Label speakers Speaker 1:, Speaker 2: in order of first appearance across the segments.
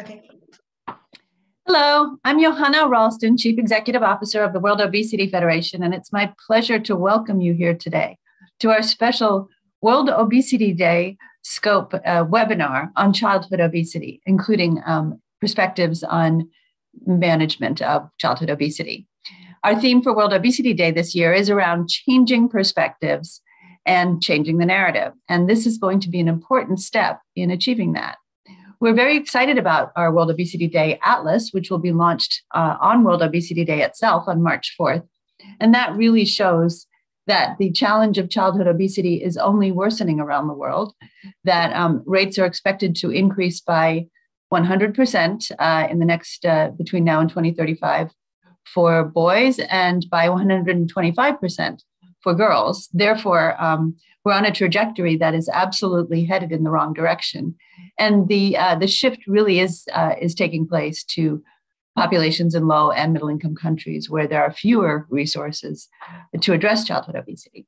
Speaker 1: Okay.
Speaker 2: Hello, I'm Johanna Ralston, Chief Executive Officer of the World Obesity Federation, and it's my pleasure to welcome you here today to our special World Obesity Day Scope uh, webinar on childhood obesity, including um, perspectives on management of childhood obesity. Our theme for World Obesity Day this year is around changing perspectives and changing the narrative. And this is going to be an important step in achieving that. We're very excited about our World Obesity Day Atlas, which will be launched uh, on World Obesity Day itself on March 4th. And that really shows that the challenge of childhood obesity is only worsening around the world, that um, rates are expected to increase by 100% uh, in the next, uh, between now and 2035 for boys and by 125% for girls. Therefore, um, we're on a trajectory that is absolutely headed in the wrong direction, and the uh, the shift really is uh, is taking place to populations in low and middle income countries where there are fewer resources to address childhood obesity.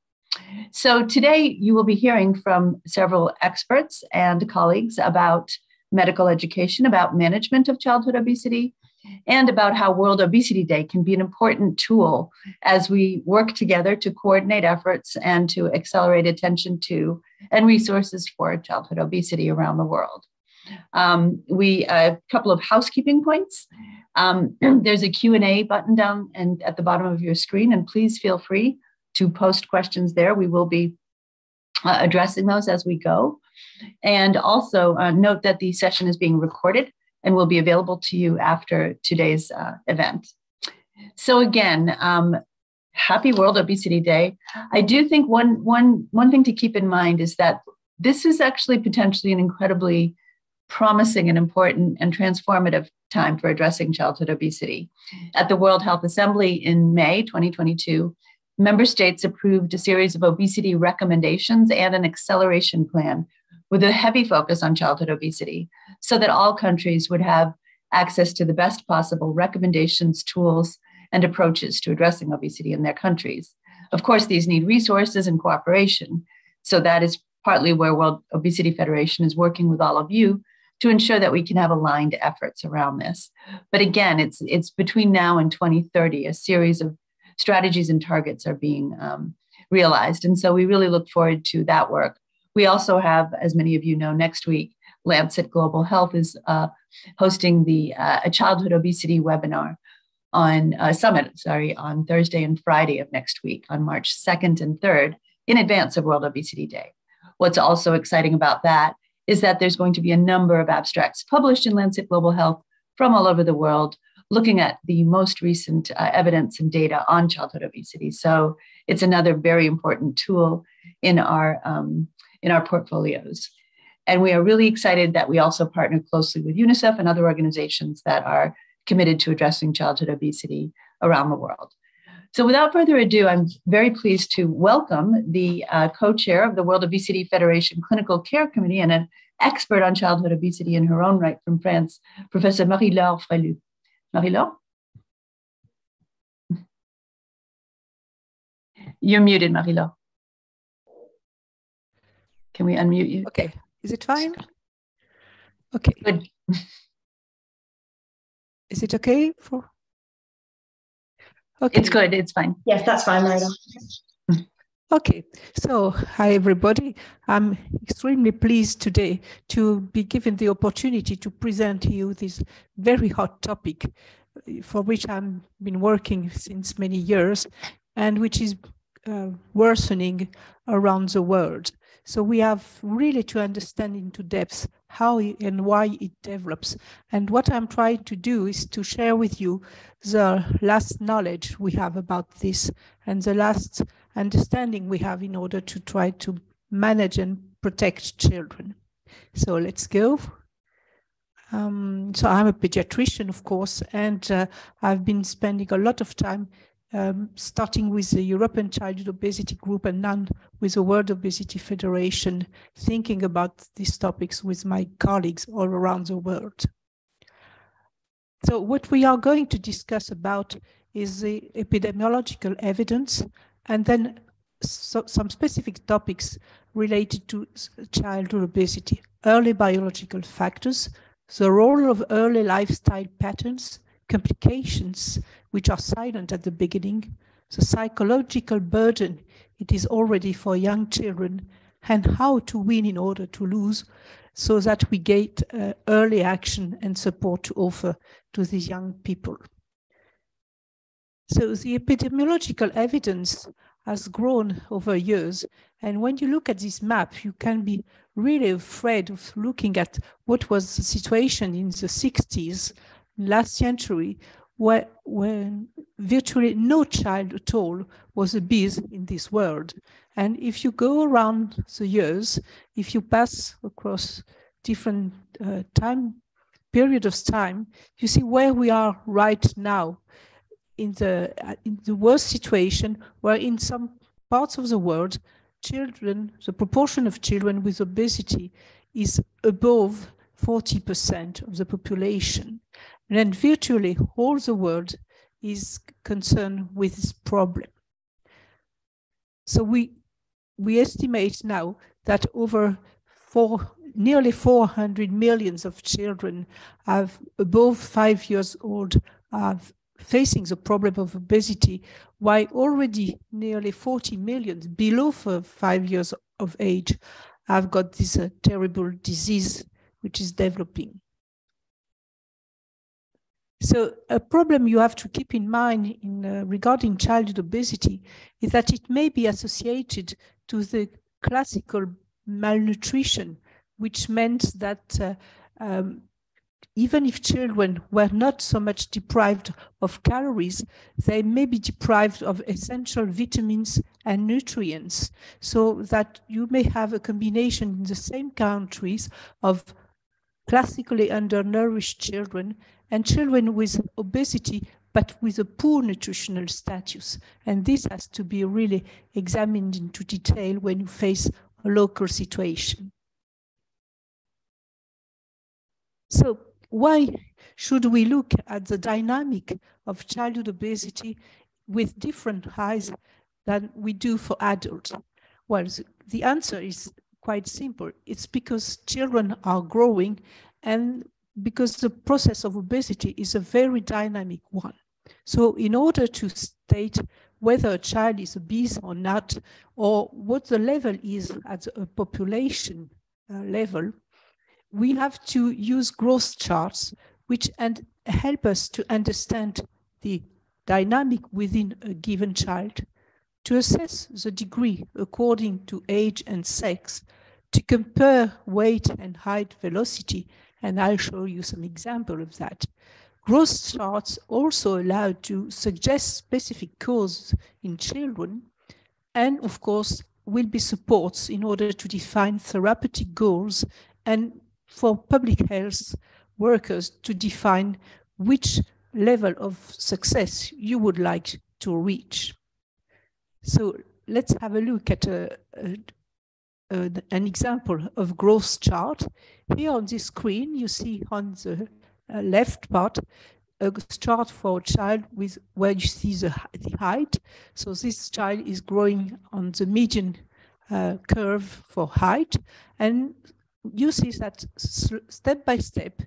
Speaker 2: So today you will be hearing from several experts and colleagues about medical education, about management of childhood obesity, and about how World Obesity Day can be an important tool as we work together to coordinate efforts and to accelerate attention to and resources for childhood obesity around the world. Um, we a couple of housekeeping points. Um, there's a Q&A button down and at the bottom of your screen, and please feel free to post questions there. We will be uh, addressing those as we go. And also uh, note that the session is being recorded and will be available to you after today's uh, event. So again, um, happy World Obesity Day. I do think one, one, one thing to keep in mind is that this is actually potentially an incredibly promising and important and transformative time for addressing childhood obesity. At the World Health Assembly in May 2022, member states approved a series of obesity recommendations and an acceleration plan with a heavy focus on childhood obesity so that all countries would have access to the best possible recommendations, tools, and approaches to addressing obesity in their countries. Of course, these need resources and cooperation. So that is partly where World Obesity Federation is working with all of you to ensure that we can have aligned efforts around this. But again, it's it's between now and 2030, a series of strategies and targets are being um, realized, and so we really look forward to that work. We also have, as many of you know, next week, Lancet Global Health is uh, hosting the uh, a childhood obesity webinar on uh, summit, sorry, on Thursday and Friday of next week, on March 2nd and 3rd, in advance of World Obesity Day. What's also exciting about that is that there's going to be a number of abstracts published in Lancet Global Health from all over the world, looking at the most recent uh, evidence and data on childhood obesity. So it's another very important tool in our um, in our portfolios. And we are really excited that we also partner closely with UNICEF and other organizations that are committed to addressing childhood obesity around the world. So, without further ado, I'm very pleased to welcome the uh, co chair of the World Obesity Federation Clinical Care Committee and an expert on childhood obesity in her own right from France, Professor Marie Laure Frelut. Marie Laure? You're muted, Marie Laure. Can we unmute you?
Speaker 3: Okay. Is it fine? Okay.
Speaker 2: Good.
Speaker 3: Is it okay for?
Speaker 2: Okay. It's good. It's fine.
Speaker 1: Yes, that's fine, Laura.
Speaker 3: Okay, so hi everybody. I'm extremely pleased today to be given the opportunity to present to you this very hot topic for which I've been working since many years and which is uh, worsening around the world. So we have really to understand into depth how and why it develops. And what I'm trying to do is to share with you the last knowledge we have about this and the last understanding we have in order to try to manage and protect children. So let's go. Um, so I'm a pediatrician, of course, and uh, I've been spending a lot of time um, starting with the European Childhood Obesity Group and now with the World Obesity Federation, thinking about these topics with my colleagues all around the world. So what we are going to discuss about is the epidemiological evidence and then so, some specific topics related to childhood obesity, early biological factors, the role of early lifestyle patterns, complications which are silent at the beginning, the psychological burden it is already for young children, and how to win in order to lose so that we get uh, early action and support to offer to these young people. So the epidemiological evidence has grown over years. And when you look at this map, you can be really afraid of looking at what was the situation in the 60s, last century, where, when virtually no child at all was obese in this world. And if you go around the years, if you pass across different uh, time period of time, you see where we are right now in the uh, in the worst situation where in some parts of the world children the proportion of children with obesity is above 40% of the population and then virtually all the world is concerned with this problem so we we estimate now that over four nearly 400 millions of children have above five years old have facing the problem of obesity, while already nearly 40 million below five years of age have got this uh, terrible disease which is developing. So a problem you have to keep in mind in uh, regarding childhood obesity is that it may be associated to the classical malnutrition, which meant that uh, um, even if children were not so much deprived of calories, they may be deprived of essential vitamins and nutrients, so that you may have a combination in the same countries of classically undernourished children and children with obesity but with a poor nutritional status. And this has to be really examined into detail when you face a local situation. So why should we look at the dynamic of childhood obesity with different eyes than we do for adults? Well, the answer is quite simple. It's because children are growing and because the process of obesity is a very dynamic one. So in order to state whether a child is obese or not, or what the level is at a population uh, level, we have to use growth charts which and help us to understand the dynamic within a given child, to assess the degree according to age and sex, to compare weight and height velocity, and I'll show you some example of that. Growth charts also allow to suggest specific causes in children, and of course, will be supports in order to define therapeutic goals and for public health workers to define which level of success you would like to reach. So let's have a look at a, a, a, an example of growth chart. Here on this screen, you see on the uh, left part, a chart for a child with where you see the, the height. So this child is growing on the median uh, curve for height. And you see that step by step,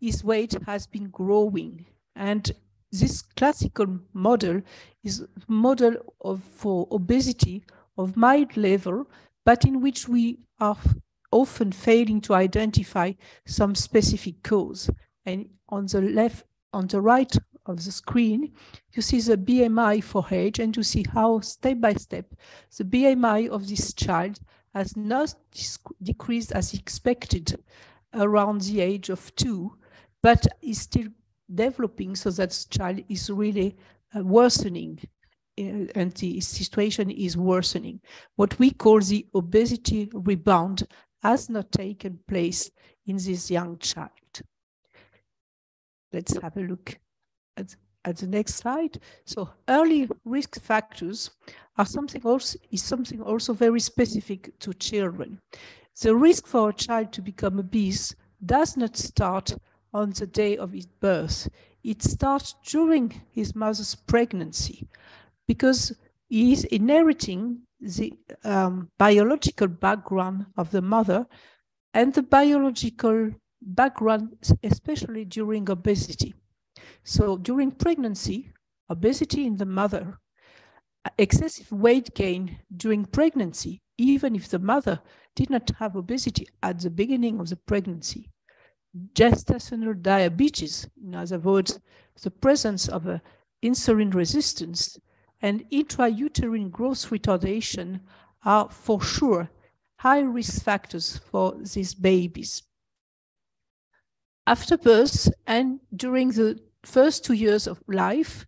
Speaker 3: his weight has been growing. And this classical model is model of for obesity of mild level, but in which we are often failing to identify some specific cause. And on the left, on the right of the screen, you see the BMI for age and you see how step by step the BMI of this child has not decreased as expected around the age of two, but is still developing so that the child is really uh, worsening and the situation is worsening. What we call the obesity rebound has not taken place in this young child. Let's have a look at at the next slide. So early risk factors are something also is something also very specific to children. The risk for a child to become obese does not start on the day of his birth. It starts during his mother's pregnancy because he is inheriting the um, biological background of the mother and the biological background, especially during obesity. So during pregnancy, obesity in the mother, excessive weight gain during pregnancy, even if the mother did not have obesity at the beginning of the pregnancy, gestational diabetes, in other words, the presence of a insulin resistance and intrauterine growth retardation are for sure high risk factors for these babies. After birth and during the first two years of life,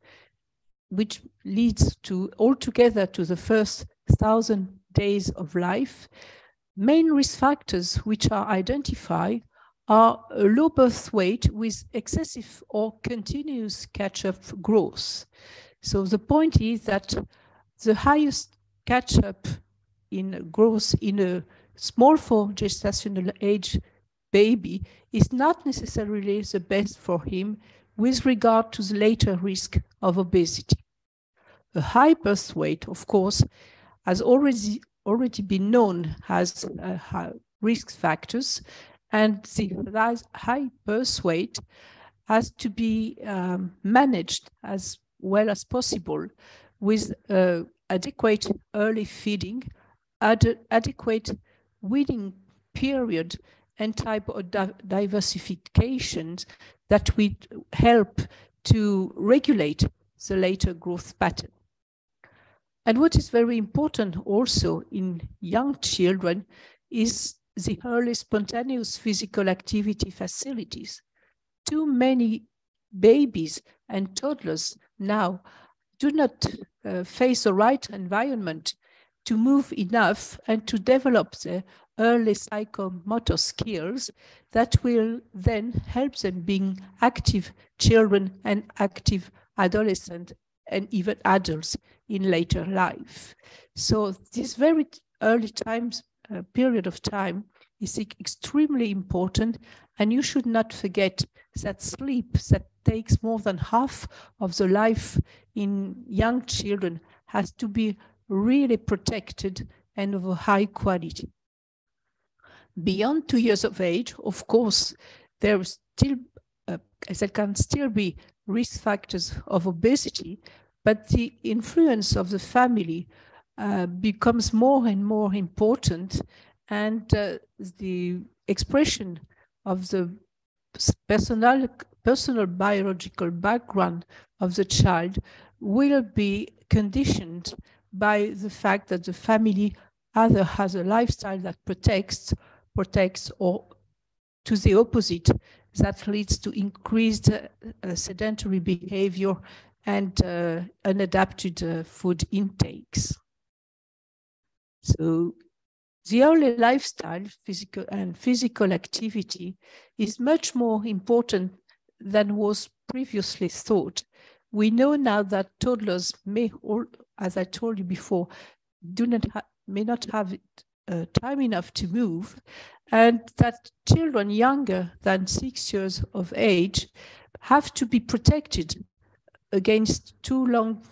Speaker 3: which leads to altogether to the first thousand days of life, main risk factors which are identified are a low birth weight with excessive or continuous catch-up growth. So the point is that the highest catch-up in growth in a small for gestational age baby is not necessarily the best for him with regard to the later risk of obesity. A high birth weight, of course, has already already been known as uh, risk factors, and the high birth weight has to be um, managed as well as possible with uh, adequate early feeding, ad adequate weaning period, and type of di diversifications that will help to regulate the later growth pattern. And what is very important also in young children is the early spontaneous physical activity facilities. Too many babies and toddlers now do not uh, face the right environment to move enough and to develop the early psychomotor skills that will then help them being active children and active adolescents and even adults in later life. So this very early times uh, period of time is extremely important and you should not forget that sleep that takes more than half of the life in young children has to be really protected and of a high quality. Beyond two years of age, of course, there still, uh, there can still be risk factors of obesity, but the influence of the family uh, becomes more and more important, and uh, the expression of the personal, personal biological background of the child will be conditioned by the fact that the family either has a lifestyle that protects, protects, or to the opposite, that leads to increased uh, sedentary behavior and uh, unadapted uh, food intakes. So the early lifestyle physical and physical activity is much more important than was previously thought. We know now that toddlers may, all, as I told you before, do not may not have uh, time enough to move, and that children younger than six years of age have to be protected against too long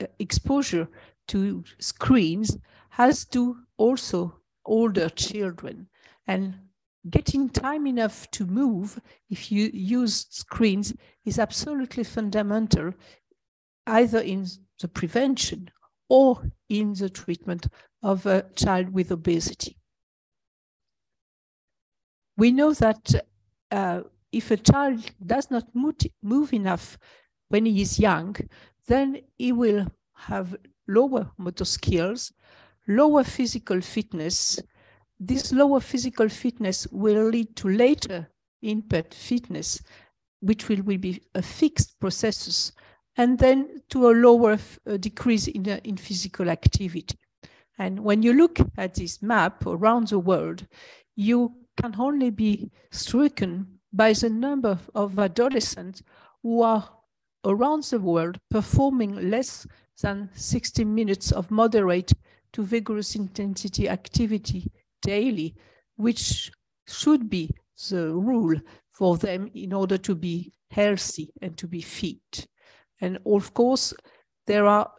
Speaker 3: uh, exposure to screens has to also older children and getting time enough to move if you use screens is absolutely fundamental either in the prevention or in the treatment of a child with obesity. We know that uh, if a child does not move enough when he is young, then he will have lower motor skills, lower physical fitness. This lower physical fitness will lead to later impaired fitness, which will, will be a fixed processes, and then to a lower decrease in, uh, in physical activity. And when you look at this map around the world, you can only be stricken by the number of adolescents who are around the world performing less than 60 minutes of moderate to vigorous intensity activity daily, which should be the rule for them in order to be healthy and to be fit. And of course, there are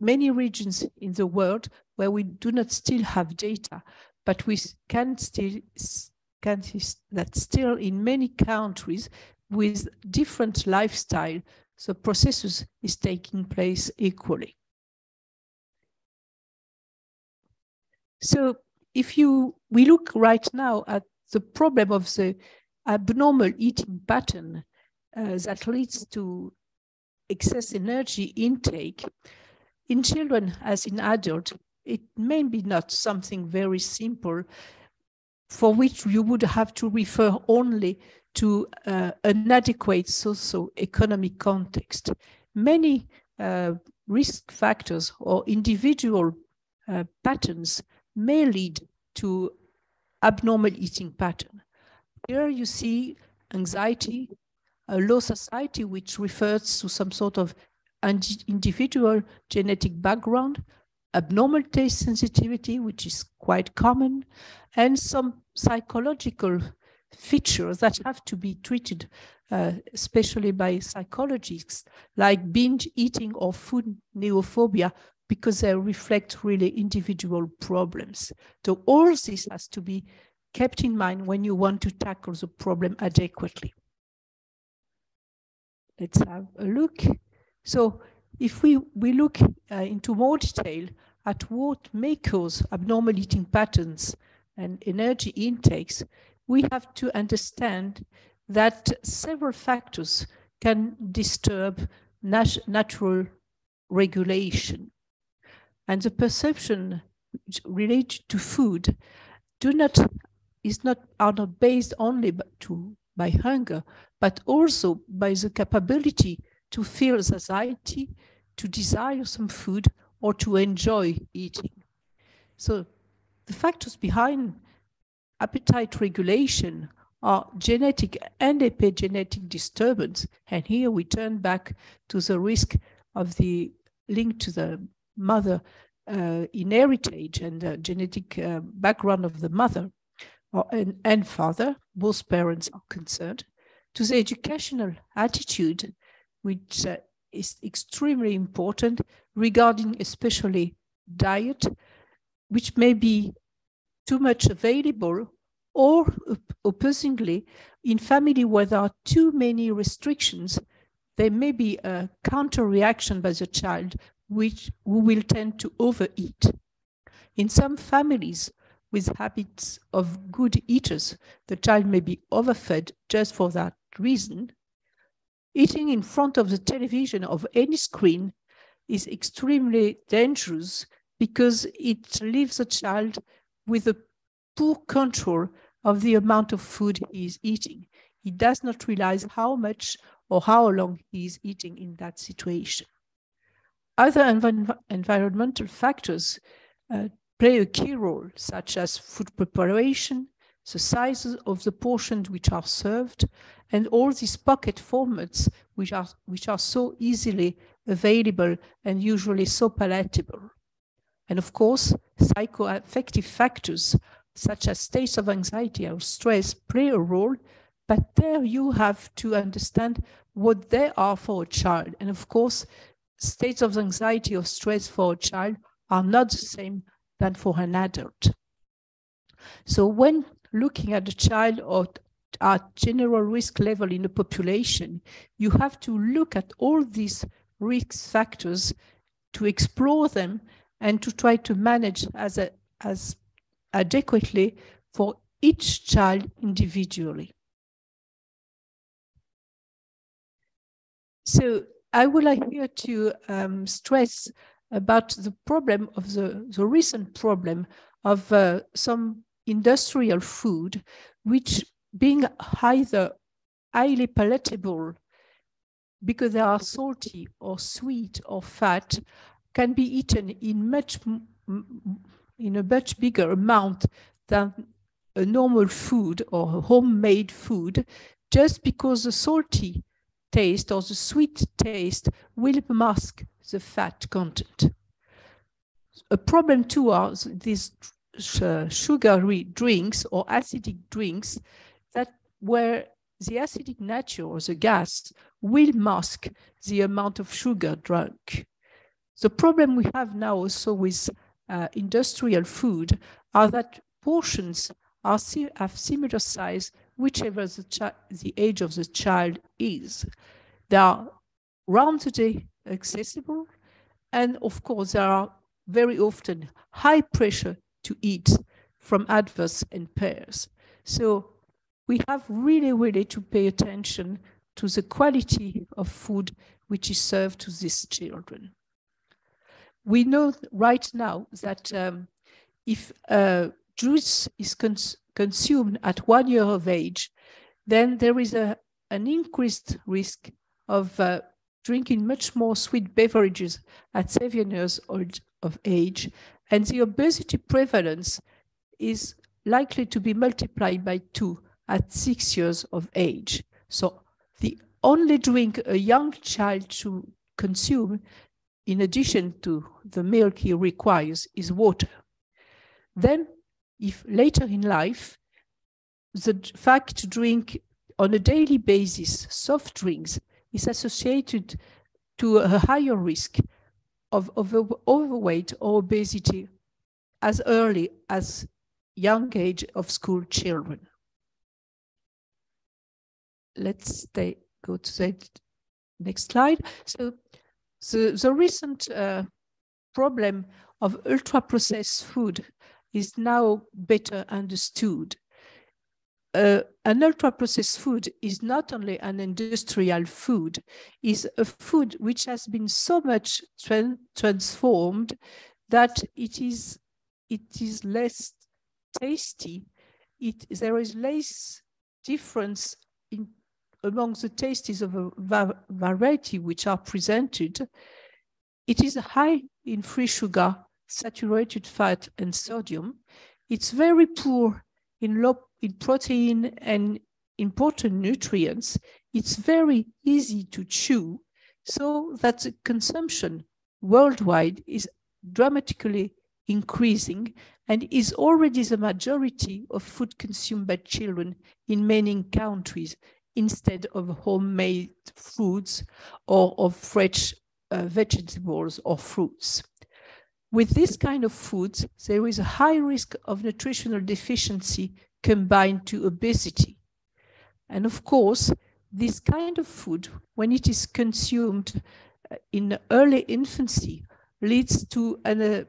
Speaker 3: many regions in the world where we do not still have data, but we can still can that still in many countries with different lifestyle, the processes is taking place equally. So if you we look right now at the problem of the abnormal eating pattern uh, that leads to excess energy intake in children as in adults, it may be not something very simple for which you would have to refer only to uh, an adequate socio-economic context. Many uh, risk factors or individual uh, patterns may lead to abnormal eating pattern. Here you see anxiety, a low satiety, which refers to some sort of individual genetic background, abnormal taste sensitivity, which is quite common, and some psychological features that have to be treated, uh, especially by psychologists, like binge eating or food neophobia, because they reflect really individual problems. So all this has to be kept in mind when you want to tackle the problem adequately. Let's have a look. So if we, we look uh, into more detail at what may cause abnormal eating patterns and energy intakes, we have to understand that several factors can disturb nat natural regulation. And the perception related to food do not is not are not based only to by hunger, but also by the capability to feel satiety, to desire some food, or to enjoy eating. So the factors behind appetite regulation are genetic and epigenetic disturbance. And here we turn back to the risk of the link to the mother uh, in heritage and the genetic uh, background of the mother or, and, and father, both parents are concerned, to the educational attitude, which uh, is extremely important regarding especially diet, which may be too much available or opposingly in family where there are too many restrictions there may be a counter reaction by the child which who will tend to overeat in some families with habits of good eaters the child may be overfed just for that reason eating in front of the television of any screen is extremely dangerous because it leaves a child with a poor control of the amount of food he is eating. He does not realize how much or how long he is eating in that situation. Other env environmental factors uh, play a key role, such as food preparation, the sizes of the portions which are served, and all these pocket formats which are, which are so easily available and usually so palatable. And of course, psychoaffective factors such as states of anxiety or stress play a role, but there you have to understand what they are for a child. And of course, states of anxiety or stress for a child are not the same than for an adult. So when looking at a child or at general risk level in the population, you have to look at all these risk factors to explore them and to try to manage as, a, as adequately for each child individually. So I would like here to um, stress about the problem of the, the recent problem of uh, some industrial food, which being either highly palatable because they are salty or sweet or fat, can be eaten in much in a much bigger amount than a normal food or homemade food, just because the salty taste or the sweet taste will mask the fat content. A problem too are these uh, sugary drinks or acidic drinks that where the acidic nature or the gas will mask the amount of sugar drunk. The problem we have now also with uh, industrial food are that portions are have similar size, whichever the, the age of the child is. They are round the day accessible, and of course, there are very often high pressure to eat from adverse and pairs. So we have really, really to pay attention to the quality of food which is served to these children. We know right now that um, if uh, juice is cons consumed at one year of age, then there is a, an increased risk of uh, drinking much more sweet beverages at seven years old of age, and the obesity prevalence is likely to be multiplied by two at six years of age. So the only drink a young child should consume, in addition to the milk he requires, is water. Then, if later in life, the fact to drink on a daily basis soft drinks is associated to a higher risk of, of overweight or obesity as early as young age of school children. Let's stay, go to the next slide. So the, the recent uh, problem of ultra-processed food is now better understood. Uh, an ultra-processed food is not only an industrial food, is a food which has been so much tra transformed that it is it is less tasty. It there is less difference in among the tastes of a va variety which are presented. It is high in free sugar, saturated fat, and sodium. It's very poor in low in protein and important nutrients. It's very easy to chew, so that the consumption worldwide is dramatically increasing and is already the majority of food consumed by children in many countries instead of homemade foods or of fresh uh, vegetables or fruits. With this kind of foods, there is a high risk of nutritional deficiency combined to obesity. And of course, this kind of food, when it is consumed uh, in early infancy, leads to an, uh,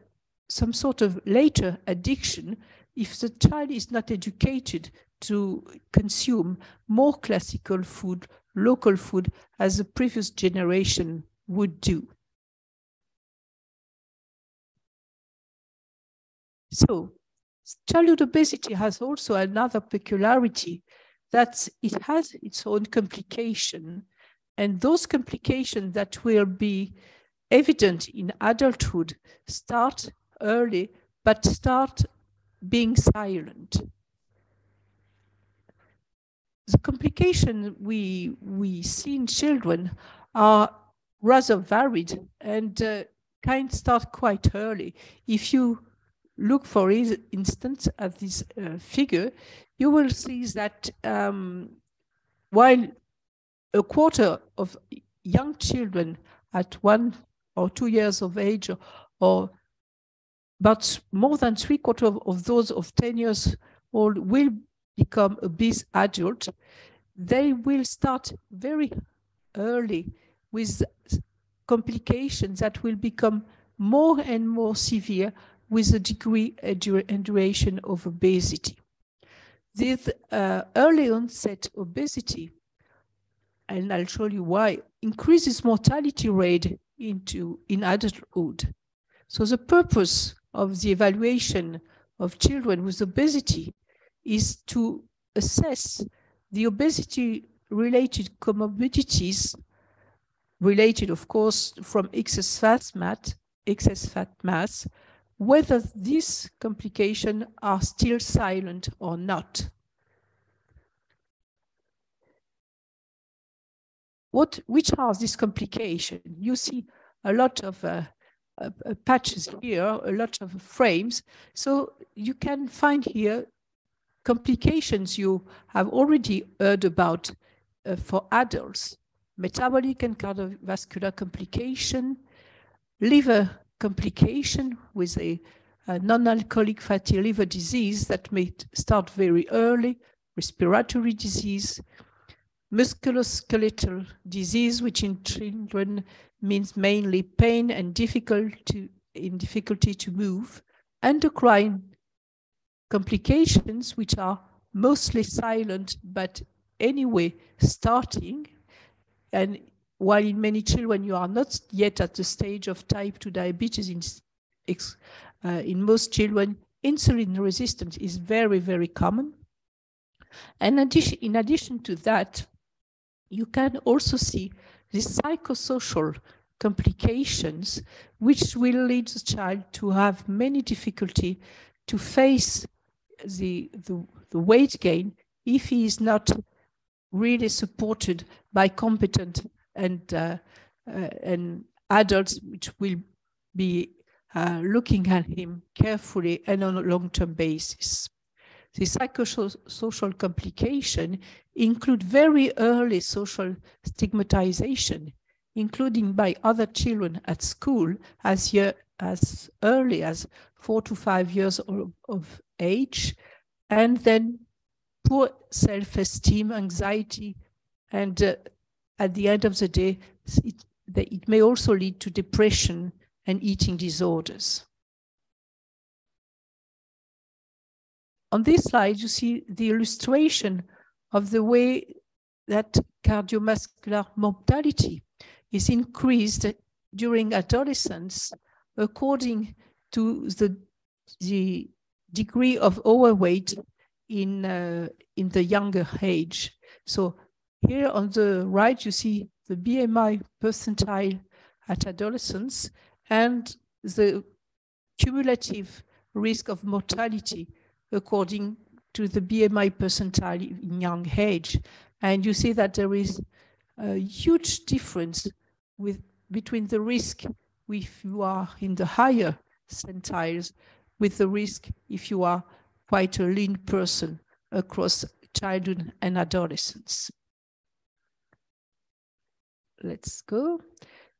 Speaker 3: some sort of later addiction if the child is not educated to consume more classical food, local food, as the previous generation would do. So childhood obesity has also another peculiarity that it has its own complication. And those complications that will be evident in adulthood start early, but start being silent the complications we we see in children are rather varied and uh, kind start quite early. If you look, for instance, at this uh, figure, you will see that um, while a quarter of young children at one or two years of age, or but more than three quarters of, of those of 10 years old will become obese adult, they will start very early with complications that will become more and more severe with the degree and duration of obesity. This uh, early onset obesity, and I'll show you why, increases mortality rate into in adulthood. So the purpose of the evaluation of children with obesity is to assess the obesity related comorbidities related, of course, from excess fat excess fat mass, whether these complications are still silent or not. What, which are these complications? You see a lot of uh, uh, patches here, a lot of frames. So you can find here complications you have already heard about uh, for adults, metabolic and cardiovascular complication, liver complication with a non-alcoholic fatty liver disease that may start very early, respiratory disease, musculoskeletal disease, which in children means mainly pain and difficulty, in difficulty to move, endocrine complications, which are mostly silent, but anyway starting. And while in many children you are not yet at the stage of type 2 diabetes, in, uh, in most children, insulin resistance is very, very common. And addition, in addition to that, you can also see the psychosocial complications, which will lead the child to have many difficulty to face the, the, the weight gain if he is not really supported by competent and, uh, uh, and adults which will be uh, looking at him carefully and on a long-term basis. The psychosocial complication include very early social stigmatization, including by other children at school as, year, as early as four to five years of, of age, and then poor self-esteem, anxiety, and uh, at the end of the day, it, it may also lead to depression and eating disorders. On this slide, you see the illustration of the way that cardiovascular mortality is increased during adolescence according to the, the degree of overweight in, uh, in the younger age. So here on the right, you see the BMI percentile at adolescence and the cumulative risk of mortality according to the BMI percentile in young age. And you see that there is a huge difference with between the risk if you are in the higher centiles with the risk if you are quite a lean person across childhood and adolescence. Let's go.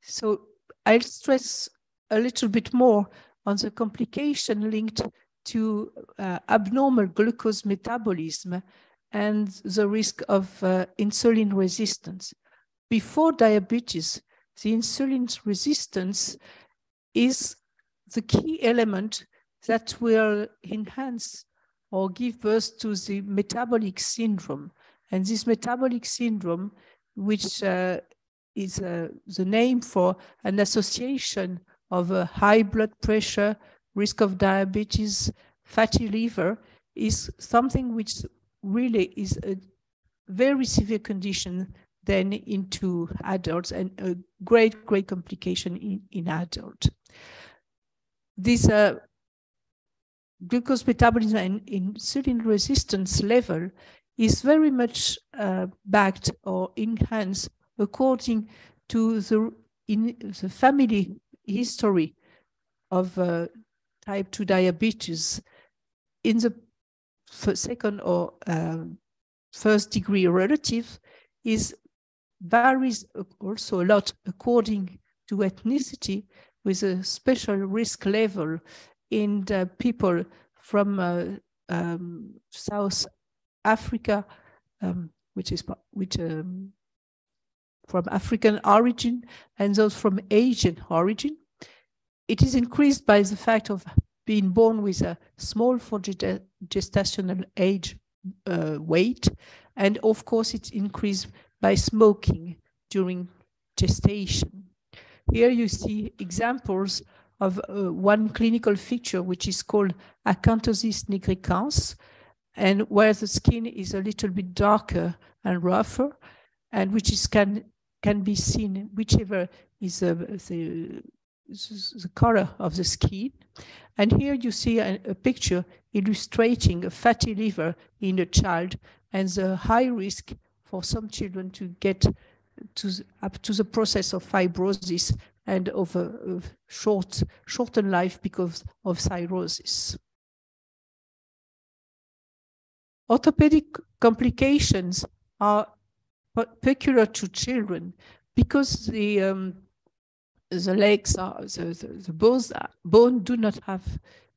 Speaker 3: So I'll stress a little bit more on the complication linked to uh, abnormal glucose metabolism and the risk of uh, insulin resistance. Before diabetes, the insulin resistance is the key element that will enhance or give birth to the metabolic syndrome. And this metabolic syndrome, which uh, is uh, the name for an association of a high blood pressure, risk of diabetes, fatty liver is something which really is a very severe condition then into adults and a great, great complication in, in adult. This uh, glucose metabolism and insulin resistance level is very much uh, backed or enhanced according to the, in the family history of uh, type 2 diabetes in the second or um, first degree relative is varies also a lot according to ethnicity with a special risk level in people from uh, um, South Africa, um, which is which um, from African origin, and those from Asian origin. It is increased by the fact of being born with a small for gestational age uh, weight, and of course it's increased by smoking during gestation. Here you see examples of uh, one clinical feature which is called acanthosis nigricans, and where the skin is a little bit darker and rougher, and which is can can be seen whichever is uh, the the color of the skin. And here you see a, a, picture illustrating a fatty liver in a child and the high risk for some children to get to up to the process of fibrosis and of a, of short shortened life because of cirrhosis. Orthopedic complications are peculiar to children because the um, the legs are the, the, the bones bone do not have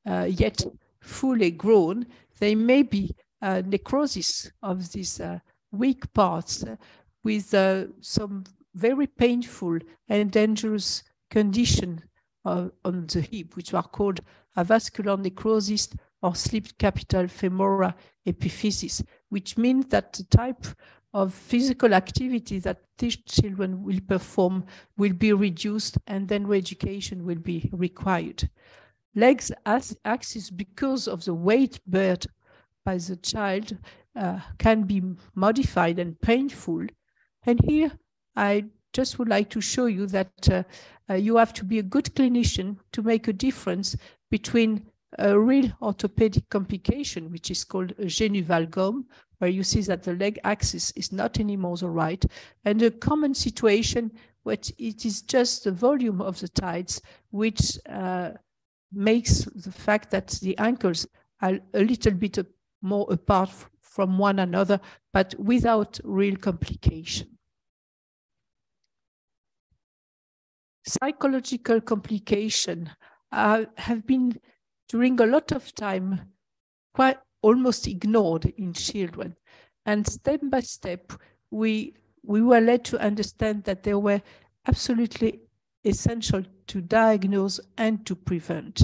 Speaker 3: uh, yet fully grown, there may be necrosis of these uh, weak parts uh, with uh, some very painful and dangerous condition on the hip, which are called avascular necrosis or slip capital femora epiphysis, which means that the type of physical activity that these children will perform will be reduced and then re-education will be required. Legs axis, because of the weight beared by the child, uh, can be modified and painful. And here I just would like to show you that uh, uh, you have to be a good clinician to make a difference between a real orthopedic complication, which is called a genu valgum, where you see that the leg axis is not anymore the right, and a common situation which it is just the volume of the tides which uh, makes the fact that the ankles are a little bit more apart from one another, but without real complication. Psychological complication uh, have been during a lot of time quite almost ignored in children. And step by step, we, we were led to understand that they were absolutely essential to diagnose and to prevent.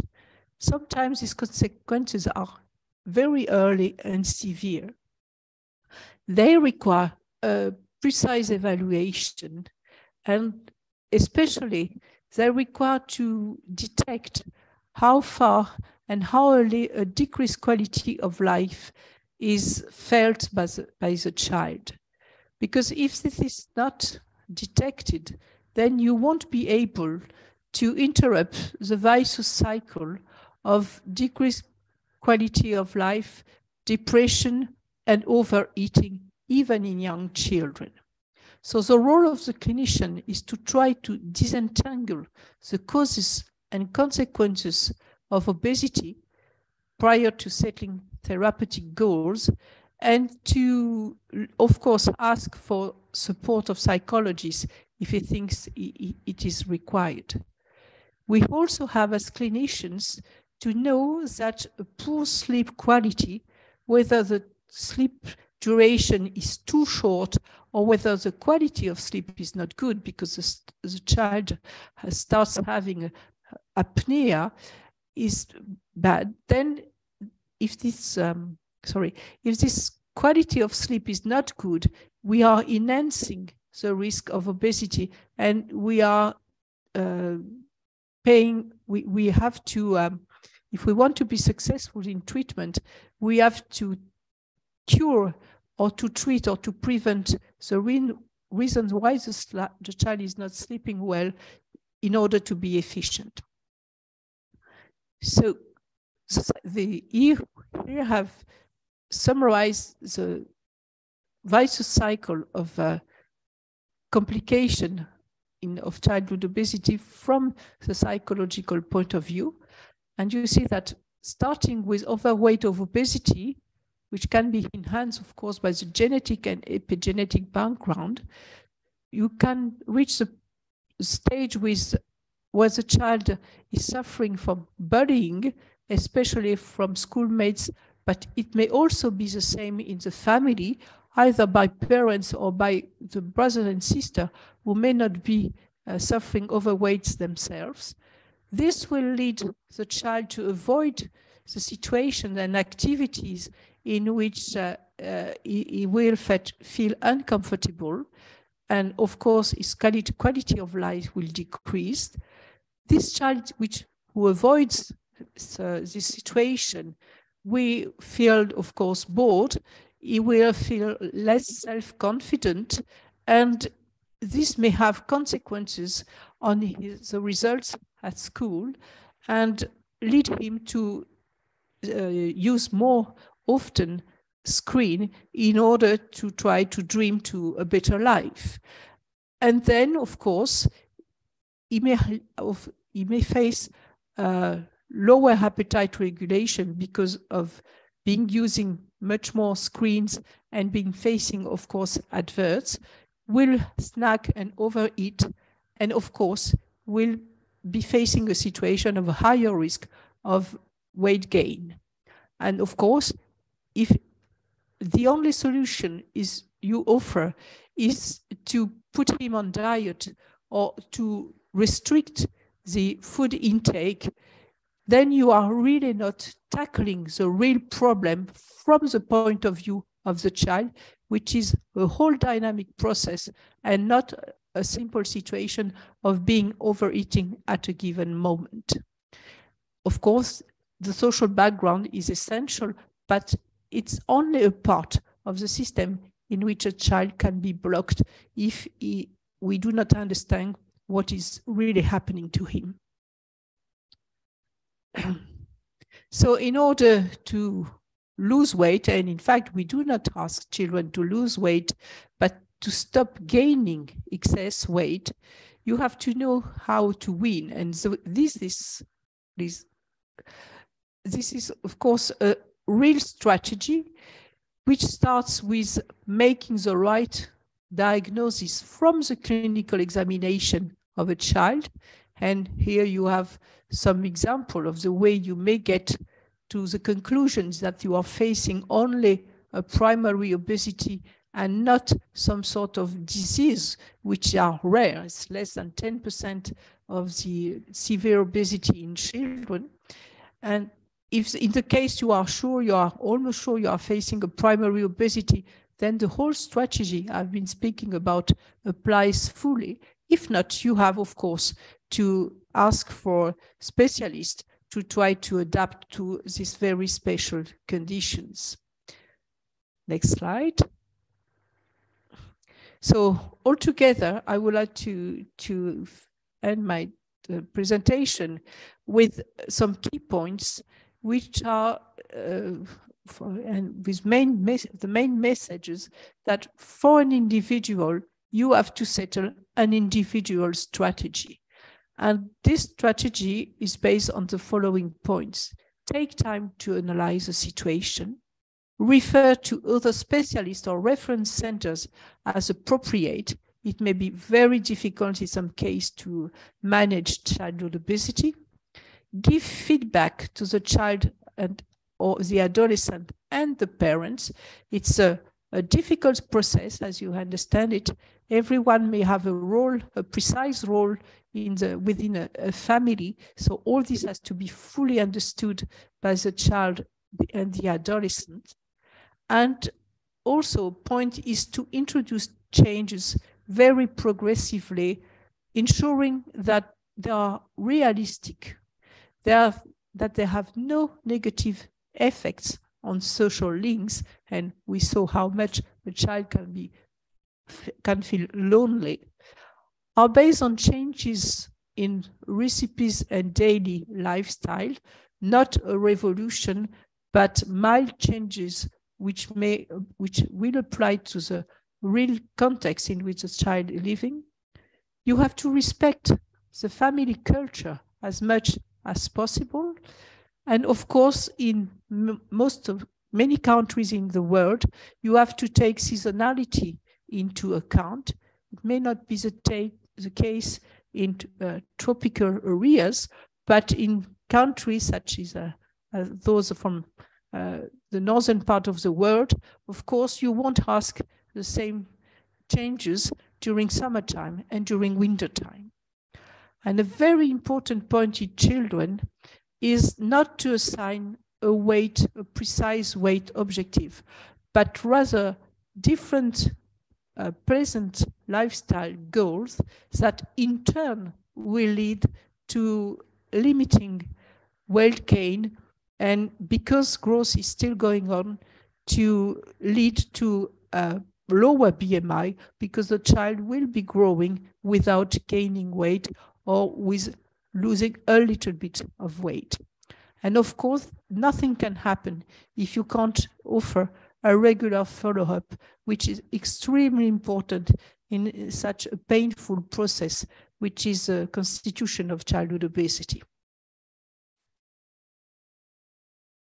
Speaker 3: Sometimes these consequences are very early and severe. They require a precise evaluation and especially they require to detect how far and how early a decreased quality of life is felt by the, by the child. Because if this is not detected, then you won't be able to interrupt the vicious cycle of decreased quality of life, depression, and overeating, even in young children. So the role of the clinician is to try to disentangle the causes and consequences of obesity prior to setting therapeutic goals and to, of course, ask for support of psychologists if he thinks it is required. We also have as clinicians to know that poor sleep quality, whether the sleep duration is too short or whether the quality of sleep is not good because the, the child starts having apnea is bad, then if this, um, sorry, if this quality of sleep is not good, we are enhancing the risk of obesity and we are uh, paying, we, we have to um, if we want to be successful in treatment, we have to cure or to treat or to prevent the re reasons why the, the child is not sleeping well in order to be efficient. So, so the here, here have summarized the vicious cycle of uh, complication in, of childhood obesity from the psychological point of view. And you see that starting with overweight of obesity, which can be enhanced, of course, by the genetic and epigenetic background, you can reach the stage with where the child is suffering from bullying, especially from schoolmates, but it may also be the same in the family, either by parents or by the brother and sister who may not be uh, suffering overweight themselves. This will lead the child to avoid the situation and activities in which uh, uh, he, he, will feel uncomfortable. And of course, his quality, quality of life will decrease. This child which who avoids this situation we feel, of course, bored. He will feel less self-confident, and this may have consequences on his, the results at school and lead him to uh, use more often screen in order to try to dream to a better life. And then, of course, he may, he may face uh, lower appetite regulation because of being using much more screens and being facing, of course, adverts, will snack and overeat, and of course, will be facing a situation of a higher risk of weight gain. And of course, if the only solution is you offer is to put him on diet or to restrict the food intake, then you are really not tackling the real problem from the point of view of the child, which is a whole dynamic process and not a simple situation of being overeating at a given moment. Of course, the social background is essential, but it's only a part of the system in which a child can be blocked if he, we do not understand what is really happening to him. so in order to lose weight, and in fact, we do not ask children to lose weight, but to stop gaining excess weight, you have to know how to win. And so this is this, this is of course a real strategy which starts with making the right diagnosis from the clinical examination of a child. And here you have some example of the way you may get to the conclusions that you are facing only a primary obesity and not some sort of disease, which are rare. It's less than 10% of the severe obesity in children. And if in the case you are sure, you are almost sure you are facing a primary obesity, then the whole strategy I've been speaking about applies fully. If not, you have, of course, to ask for specialists to try to adapt to these very special conditions. Next slide. So altogether, I would like to, to end my uh, presentation with some key points which are uh, for, and with main the main messages that for an individual you have to settle an individual strategy. And this strategy is based on the following points. Take time to analyze the situation. Refer to other specialists or reference centers as appropriate. It may be very difficult in some case to manage childhood obesity. Give feedback to the child and or the adolescent and the parents. It's a, a difficult process, as you understand it. Everyone may have a role, a precise role in the within a, a family. So all this has to be fully understood by the child and the adolescent. And also, point is to introduce changes very progressively, ensuring that they are realistic they that they have no negative effects on social links, and we saw how much a child can be can feel lonely, are based on changes in recipes and daily lifestyle, not a revolution, but mild changes which may which will apply to the real context in which the child is living. You have to respect the family culture as much as possible. And of course, in most of many countries in the world, you have to take seasonality into account. It may not be the, the case in uh, tropical areas, but in countries such as uh, uh, those from uh, the northern part of the world, of course, you won't ask the same changes during summertime and during wintertime. And a very important point in children is not to assign a weight, a precise weight objective, but rather different uh, present lifestyle goals that in turn will lead to limiting weight gain and because growth is still going on to lead to a lower BMI because the child will be growing without gaining weight or with losing a little bit of weight. And of course, nothing can happen if you can't offer a regular follow up, which is extremely important in such a painful process, which is a constitution of childhood obesity.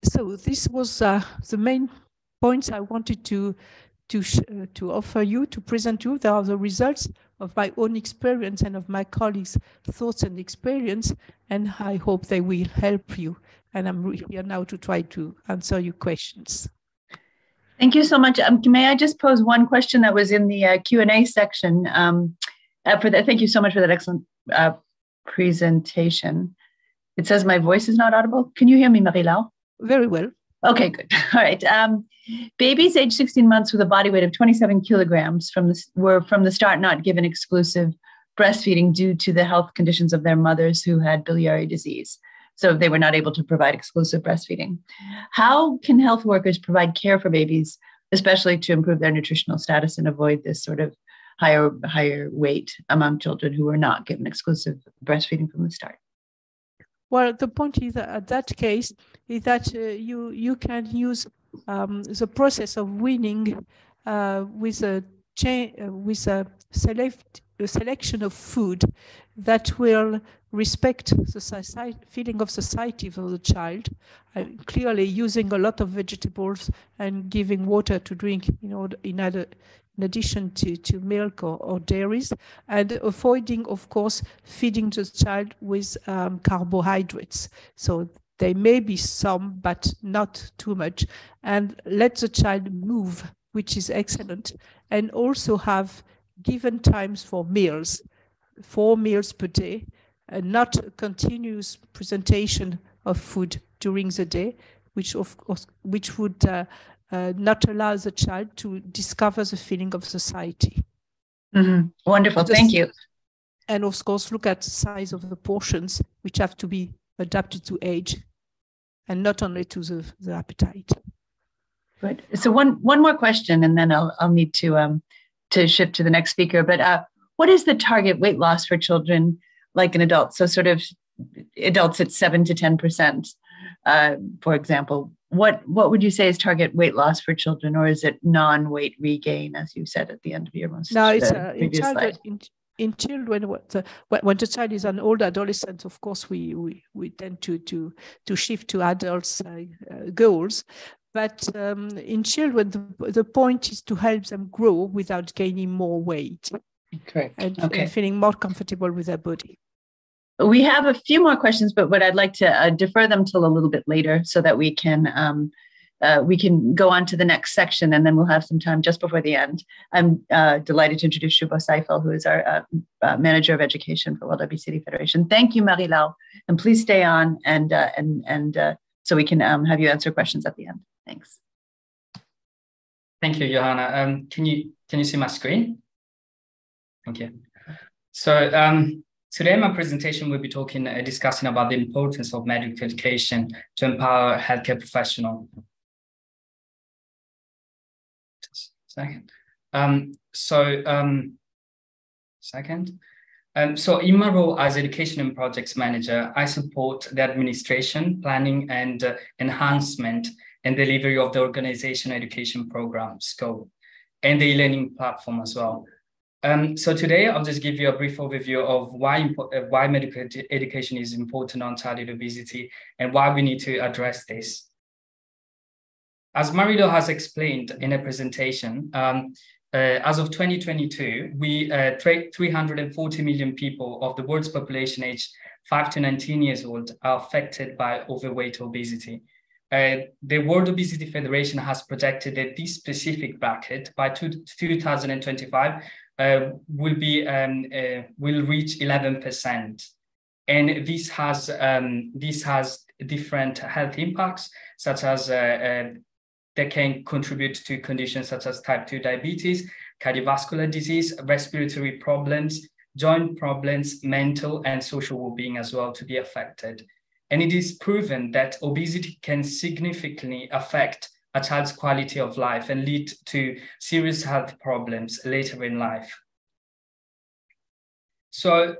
Speaker 3: So this was uh, the main points I wanted to to uh, to offer you to present you. There are the results of my own experience and of my colleagues' thoughts and experience, and I hope they will help you And I'm here now to try to answer your questions.
Speaker 2: Thank you so much. Um, may I just pose one question that was in the uh, Q&A section? Um, uh, for that, thank you so much for that excellent uh, presentation. It says my voice is not audible. Can you hear me, Marie-Laure?
Speaker 3: Very well.
Speaker 2: Okay, good. All right. Um, babies aged 16 months with a body weight of 27 kilograms from the, were from the start not given exclusive breastfeeding due to the health conditions of their mothers who had biliary disease. So they were not able to provide exclusive breastfeeding. How can health workers provide care for babies, especially to improve their nutritional status and avoid this sort of higher higher weight among children who were not given exclusive breastfeeding from the start?
Speaker 3: Well, the point is that that case is that uh, you you can use um, the process of weaning uh, with a with a select a selection of food that will respect the feeling of satiety for the child, uh, clearly using a lot of vegetables and giving water to drink in, order, in, other, in addition to, to milk or, or, dairies, and avoiding, of course, feeding the child with um, carbohydrates. So there may be some, but not too much, and let the child move, which is excellent, and also have given times for meals, four meals per day, and not continuous presentation of food during the day, which of course, which would uh, uh, not allow the child to discover the feeling of satiety.
Speaker 2: Mm-hmm. Wonderful, Just, thank you.
Speaker 3: And of course, look at the size of the portions, which have to be adapted to age, and not only to the, the appetite.
Speaker 2: Good. So one one more question, and then I'll I'll need to um to shift to the next speaker. But uh, what is the target weight loss for children like an adult? So sort of adults at seven to ten percent, uh, for example. What what would you say is target weight loss for children, or is it non-weight regain, as you said at the end of your most
Speaker 3: no, it's uh, in, child, in, in children the, when the child is an old adolescent of course we we, we tend to to to shift to adults uh, uh, goals but um, in children, the, the point is to help them grow without gaining more weight.
Speaker 2: Correct.
Speaker 3: And, okay. and feeling more comfortable with their body.
Speaker 2: We have a few more questions, but what I'd like to uh, defer them till a little bit later so that we can um, uh, we can go on to the next section and then we'll have some time just before the end. I'm uh, delighted to introduce Shubo Saiful, who is our uh, uh, Manager of Education for World Obesity Federation. Thank you, Marie-Laure, and please stay on and uh, and and uh, so we can um, have you answer questions at the end. Thanks.
Speaker 1: Thank you, Johanna. Um, can you can you see my screen? Thank you. So um, today my presentation will be talking, uh, discussing about the importance of medical education to empower healthcare professionals. Second. Um, so um, second. Um, so in my role as education and projects manager, I support the administration, planning, and uh, enhancement and delivery of the organization education program scope and the e-learning platform as well. Um, so today I'll just give you a brief overview of why, uh, why medical ed education is important on childhood obesity and why we need to address this. As Marie-Laure has explained in a presentation, um, uh, as of 2022, we uh, 340 million people of the world's population aged 5 to 19 years old are affected by overweight obesity. Uh, the World Obesity Federation has projected that this specific bracket by two, 2025 uh, will be um, uh, will reach 11%, and this has um, this has different health impacts, such as uh, uh, that can contribute to conditions such as type 2 diabetes, cardiovascular disease, respiratory problems, joint problems, mental and social well-being as well to be affected. And it is proven that obesity can significantly affect a child's quality of life and lead to serious health problems later in life. So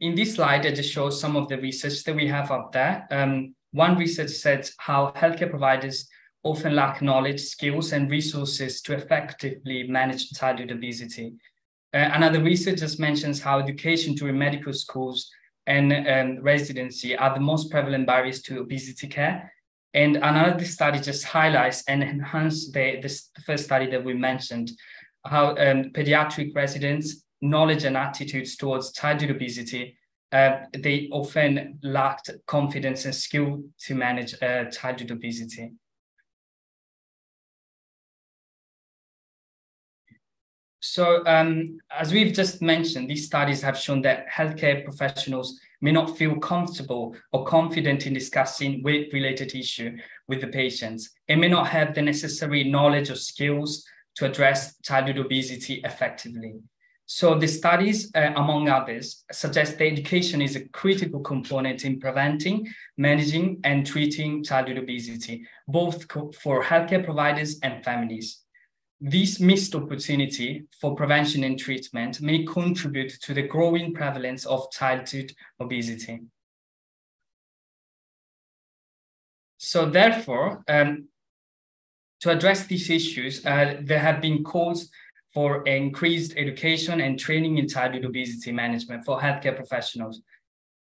Speaker 1: in this slide, I just show some of the research that we have up there. Um, one research says how healthcare providers often lack knowledge, skills, and resources to effectively manage childhood obesity. Uh, another research just mentions how education during medical schools and um, residency are the most prevalent barriers to obesity care. And another study just highlights and enhances the, this, first study that we mentioned, how um, pediatric residents' knowledge and attitudes towards childhood obesity uh, they often lacked confidence and skill to manage uh, childhood obesity. So um, as we've just mentioned, these studies have shown that healthcare professionals may not feel comfortable or confident in discussing weight-related issue with the patients and may not have the necessary knowledge or skills to address childhood obesity effectively. So the studies, uh, among others, suggest that education is a critical component in preventing, managing, and treating childhood obesity, both for healthcare providers and families. This missed opportunity for prevention and treatment may contribute to the growing prevalence of childhood obesity. So therefore, um, to address these issues, uh, there have been calls for increased education and training in childhood obesity management for healthcare professionals.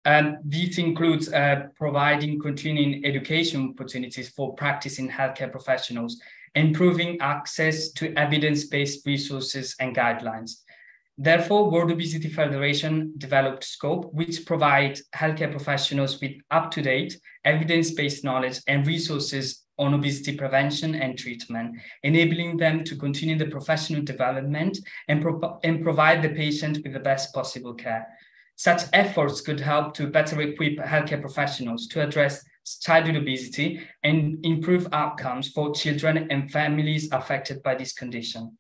Speaker 1: And this includes uh, providing continuing education opportunities for practicing healthcare professionals improving access to evidence-based resources and guidelines. Therefore, World Obesity Federation developed SCOPE, which provides healthcare professionals with up-to-date evidence-based knowledge and resources on obesity prevention and treatment, enabling them to continue the professional development and, pro and provide the patient with the best possible care. Such efforts could help to better equip healthcare professionals to address childhood obesity and improve outcomes for children and families affected by this condition.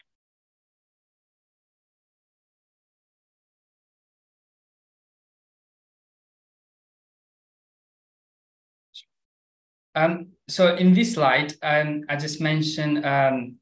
Speaker 1: Um, so in this slide, um, I just mentioned, um,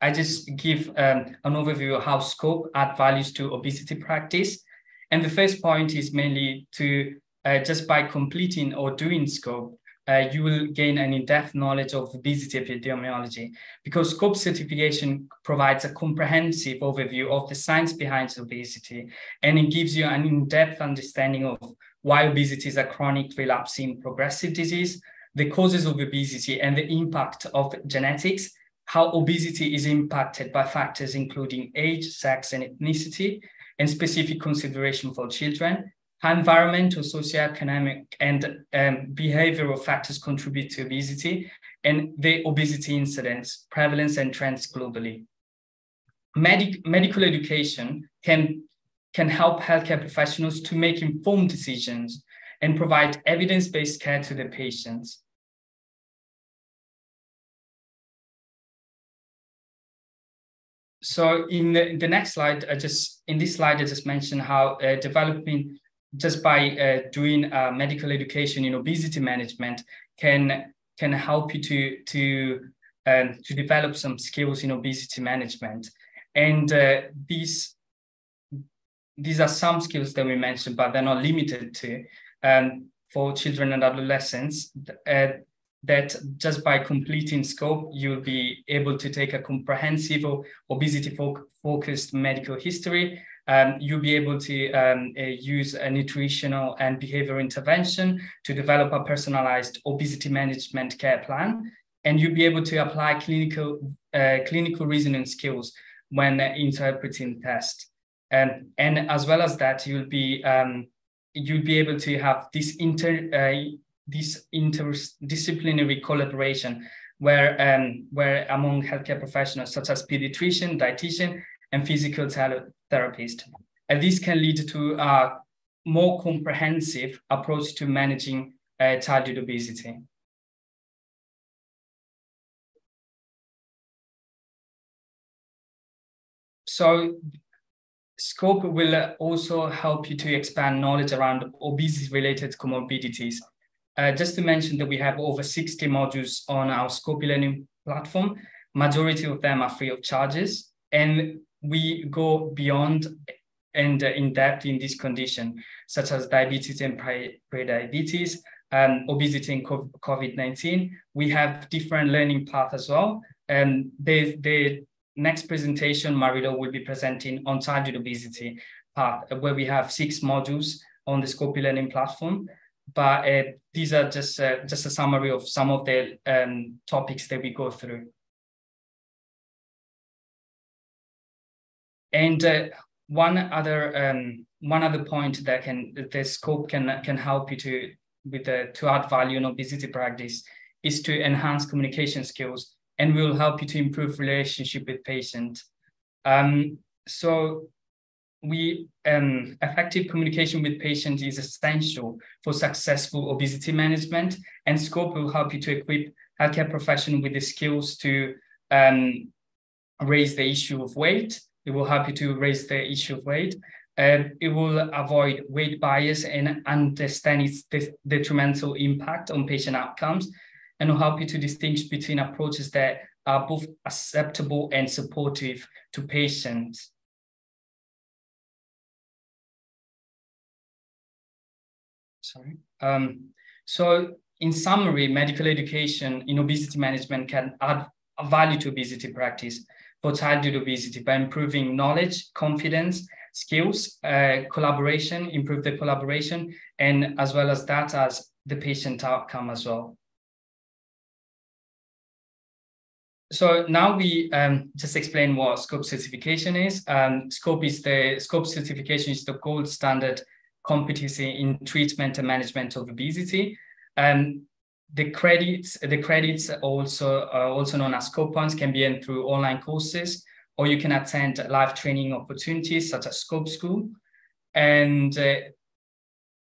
Speaker 1: I just give um, an overview of how SCOPE add values to obesity practice. And the first point is mainly to uh, just by completing or doing SCOPE, uh, you will gain an in-depth knowledge of obesity epidemiology because SCOPE certification provides a comprehensive overview of the science behind obesity and it gives you an in-depth understanding of why obesity is a chronic relapsing progressive disease, the causes of obesity and the impact of genetics, how obesity is impacted by factors including age, sex, and ethnicity, and specific consideration for children, environmental, socioeconomic, and um, behavioral factors contribute to obesity and the obesity incidence, prevalence, and trends globally. Medic medical education can, can help healthcare professionals to make informed decisions and provide evidence-based care to the patients. So in the, the, next slide, I just in this slide, I just mentioned how uh, developing just by uh, doing uh, medical education in obesity management can can help you to to um, to develop some skills in obesity management. And uh, these these are some skills that we mentioned but they're not limited to um, for children and adolescents uh, that just by completing scope you'll be able to take a comprehensive obesity fo focused medical history um, you'll be able to um, uh, use a nutritional and behavioral intervention to develop a personalized obesity management care plan. And you'll be able to apply clinical, uh, clinical reasoning skills when interpreting tests. And, and as well as that, you'll be, um, you'll be able to have this inter, uh, this interdisciplinary collaboration where, um, where among healthcare professionals such as pediatrician, dietitian, and physical therapist. And this can lead to a more comprehensive approach to managing uh, childhood obesity. So SCOPE will also help you to expand knowledge around obesity-related comorbidities. Uh, just to mention that we have over 60 modules on our SCOPE learning platform. Majority of them are free of charges. And we go beyond and uh, in depth in this condition, such as diabetes and pre-diabetes, um, obesity and COVID-19. We have different learning paths as well. And the, the next presentation, Marie-Laure will be presenting on childhood obesity path, where we have six modules on the Scope learning platform. But uh, these are just, uh, just a summary of some of the um, topics that we go through. And uh, one other um, one other point that can the scope can can help you to with the to add value in obesity practice is to enhance communication skills and will help you to improve relationship with patient. Um, so we um, effective communication with patients is essential for successful obesity management and scope will help you to equip healthcare professionals with the skills to um, raise the issue of weight it will help you to raise the issue of weight. Uh, it will avoid weight bias and understand its detrimental impact on patient outcomes and will help you to distinguish between approaches that are both acceptable and supportive to patients. Sorry. Um, so in summary, medical education in obesity management can add value to obesity practice for childhood obesity by improving knowledge, confidence, skills, uh, collaboration, improve the collaboration, and as well as that as the patient outcome as well. So now we um, just explain what scope certification is. Um, scope is the scope certification is the gold standard competency in treatment and management of obesity. Um, the credits, the credits also also known as scope points can be earned through online courses, or you can attend live training opportunities such as Scope School. And uh,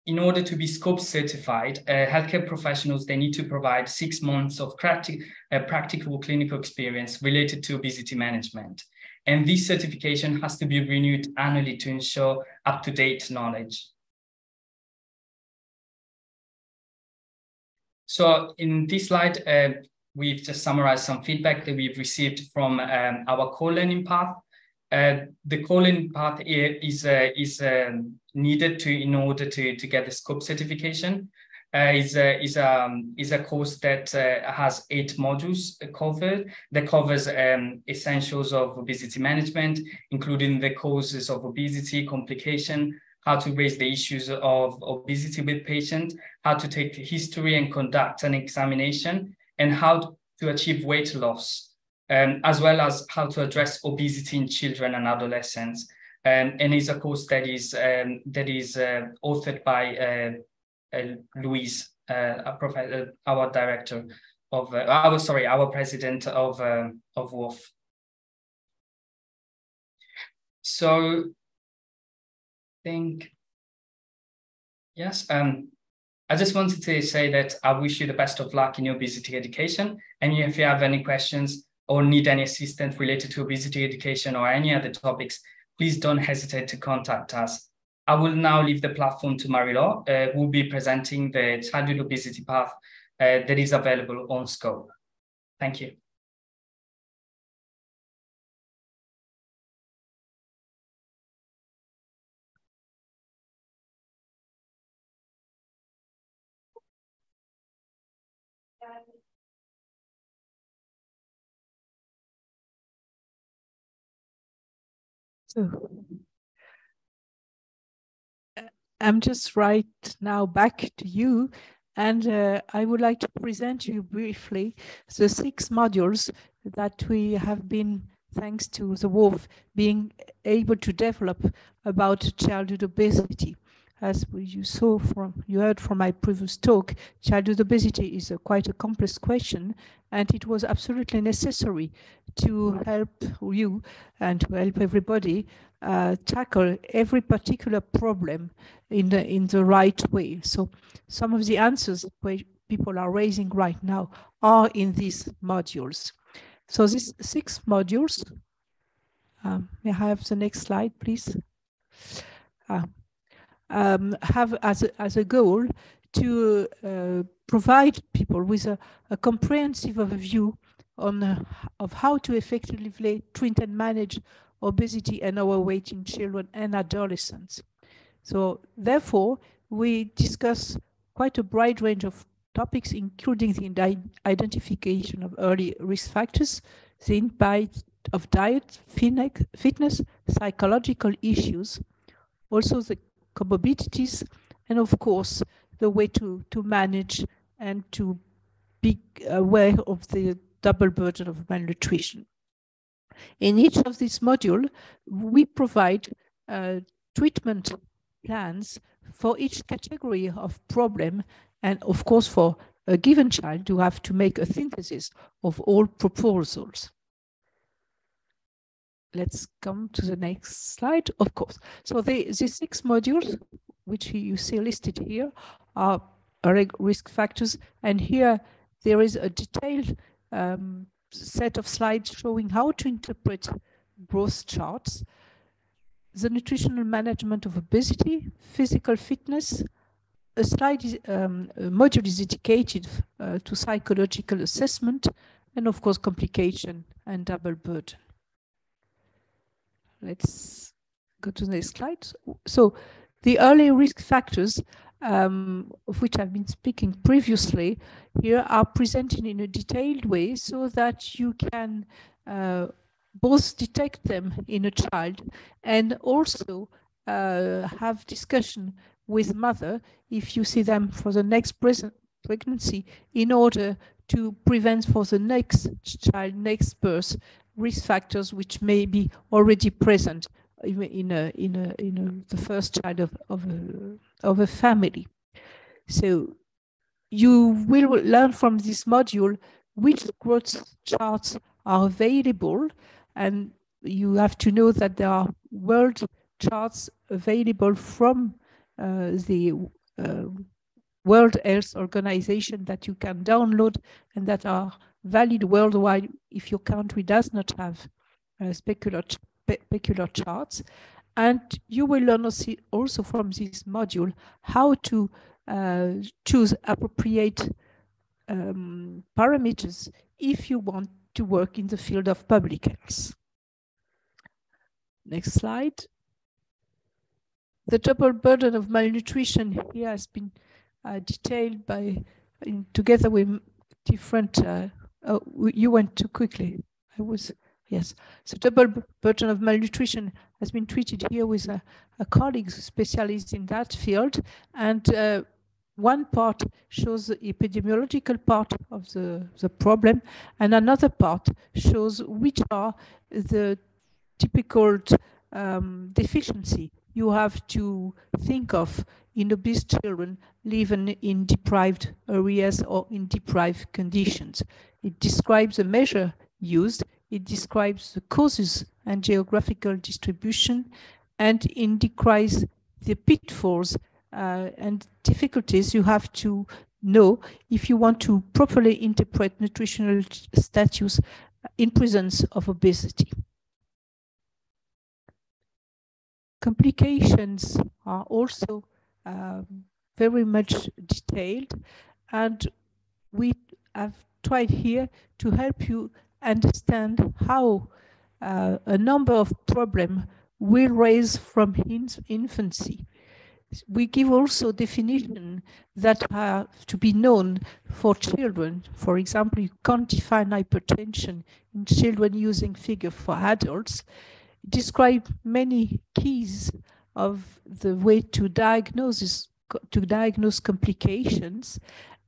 Speaker 1: in order to be scope certified, uh, healthcare professionals, they need to provide six months of practic uh, practical clinical experience related to obesity management. And this certification has to be renewed annually to ensure up-to-date knowledge. So in this slide, uh, we've just summarized some feedback that we've received from um, our core learning path. Uh, the core learning path is uh, is um, needed to in order to to get the scope certification. Uh, is a is a um, is a course that uh, has eight modules covered that covers um, essentials of obesity management, including the causes of obesity, complication, how to raise the issues of obesity with patients, how to take history and conduct an examination, and how to achieve weight loss, um, as well as how to address obesity in children and adolescents. Um, and it's a course that is um, that is uh, authored by uh, uh, Louise, uh, professor, our director of uh, our sorry, our president of uh, of WOF. So think, yes. Um, I just wanted to say that I wish you the best of luck in your obesity education. And if you have any questions or need any assistance related to obesity education or any other topics, please don't hesitate to contact us. I will now leave the platform to Marie-Laure, uh, who will be presenting the childhood obesity path uh, that is available on Scope. Thank you.
Speaker 3: So I'm just right now back to you, and uh, I would like to present you briefly the six modules that we have been, thanks to the WOF, being able to develop about childhood obesity as you saw from, you heard from my previous talk, childhood obesity is a quite a complex question, and it was absolutely necessary to help you and to help everybody uh, tackle every particular problem in the in the right way. So some of the answers that people are raising right now are in these modules. So these six modules, um, may I have the next slide, please? Uh, um, have as a, as a goal to uh, provide people with a, a comprehensive overview on uh, of how to effectively treat and manage obesity and overweight in children and adolescents. So therefore, we discuss quite a broad range of topics, including the identification of early risk factors, the impact of diet, fitness, psychological issues, also the comorbidities, and of course, the way to, to manage and to be aware of the double burden of malnutrition. In each of these modules, we provide uh, treatment plans for each category of problem and of course for a given child you have to make a synthesis of all proposals let's come to the next slide of course so the, the six modules which you see listed here are risk factors and here there is a detailed um, set of slides showing how to interpret growth charts the nutritional management of obesity, physical fitness. A slide is, um, a module is dedicated uh, to psychological assessment and of course complication and double burden. Let's go to the next slide. So the early risk factors um, of which I've been speaking previously here are presented in a detailed way so that you can uh, both detect them in a child and also uh, have discussion with mother if you see them for the next pregnancy in order to prevent for the next child, next birth, risk factors which may be already present in a, in a, in a, the first child of, of, a, of a family. So you will learn from this module which growth charts are available and you have to know that there are world charts available from uh, the uh, World Health Organization that you can download and that are valid worldwide if your country does not have uh, specular, specular charts. And you will learn also from this module how to uh, choose appropriate um, parameters if you want to work in the field of public health. Next slide. The double burden of malnutrition here has been uh, detailed by, in, together with different, uh, oh, you went too quickly. I was, yes. So double burden of malnutrition has been treated here with a, a colleague specialist in that field. And uh, one part shows the epidemiological part of the, the problem, and another part shows which are the typical um, deficiency you have to think of in obese children living in deprived areas or in deprived conditions. It describes the measure used, it describes the causes and geographical distribution, and describes the pitfalls uh, and difficulties you have to know if you want to properly interpret nutritional status in presence of obesity. Complications are also um, very much detailed and we have tried here to help you understand how uh, a number of problems will raise from infancy we give also definition that have to be known for children. For example, you can't define hypertension in children using figure for adults. Describe many keys of the way to diagnose to diagnose complications,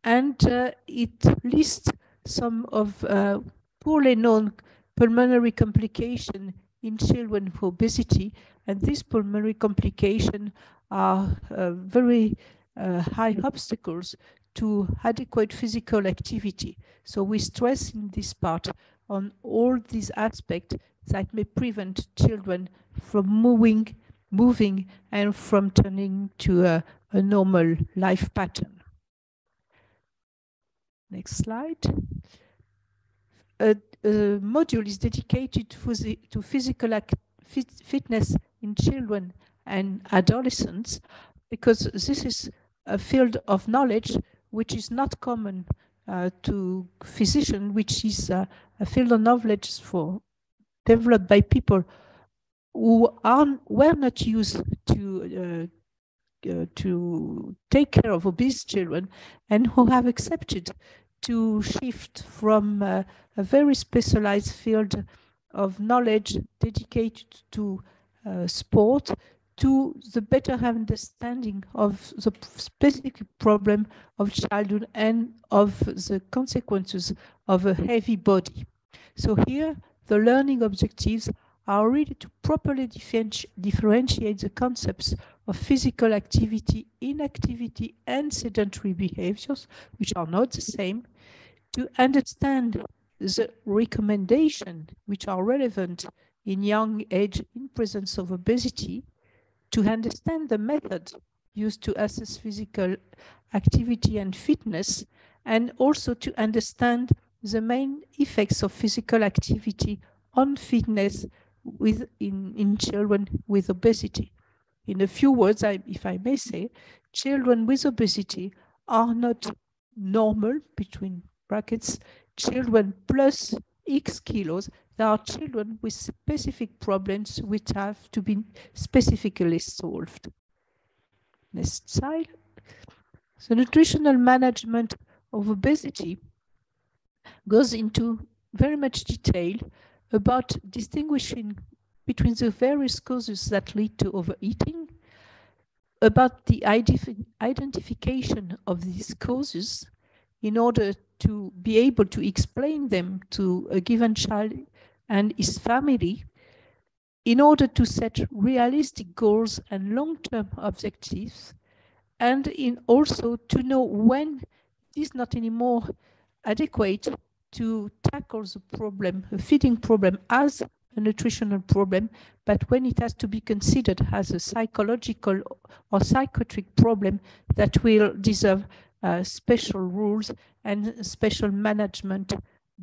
Speaker 3: and uh, it lists some of uh, poorly known pulmonary complication in children with obesity, and these pulmonary complications are uh, very uh, high obstacles to adequate physical activity. So we stress in this part on all these aspects that may prevent children from moving, moving and from turning to a, a normal life pattern. Next slide. A, a module is dedicated to physical fit, fitness in children and adolescents, because this is a field of knowledge which is not common uh, to physician, which is uh, a field of knowledge for developed by people who are were not used to uh, uh, to take care of obese children and who have accepted to shift from uh, a very specialized field of knowledge dedicated to uh, sport to the better understanding of the specific problem of childhood and of the consequences of a heavy body. So here, the learning objectives are really to properly differentiate the concepts of physical activity, inactivity, and sedentary behaviors, which are not the same, to understand the recommendation which are relevant in young age in presence of obesity, to understand the method used to assess physical activity and fitness, and also to understand the main effects of physical activity on fitness with in, in children with obesity. In a few words, I, if I may say, children with obesity are not normal, between brackets, children plus X kilos. There are children with specific problems which have to be specifically solved. Next slide. The nutritional management of obesity goes into very much detail about distinguishing between the various causes that lead to overeating, about the identification of these causes in order to be able to explain them to a given child and his family in order to set realistic goals and long-term objectives and in also to know when it is not anymore adequate to tackle the problem, the feeding problem, as a nutritional problem, but when it has to be considered as a psychological or psychiatric problem that will deserve uh, special rules and special management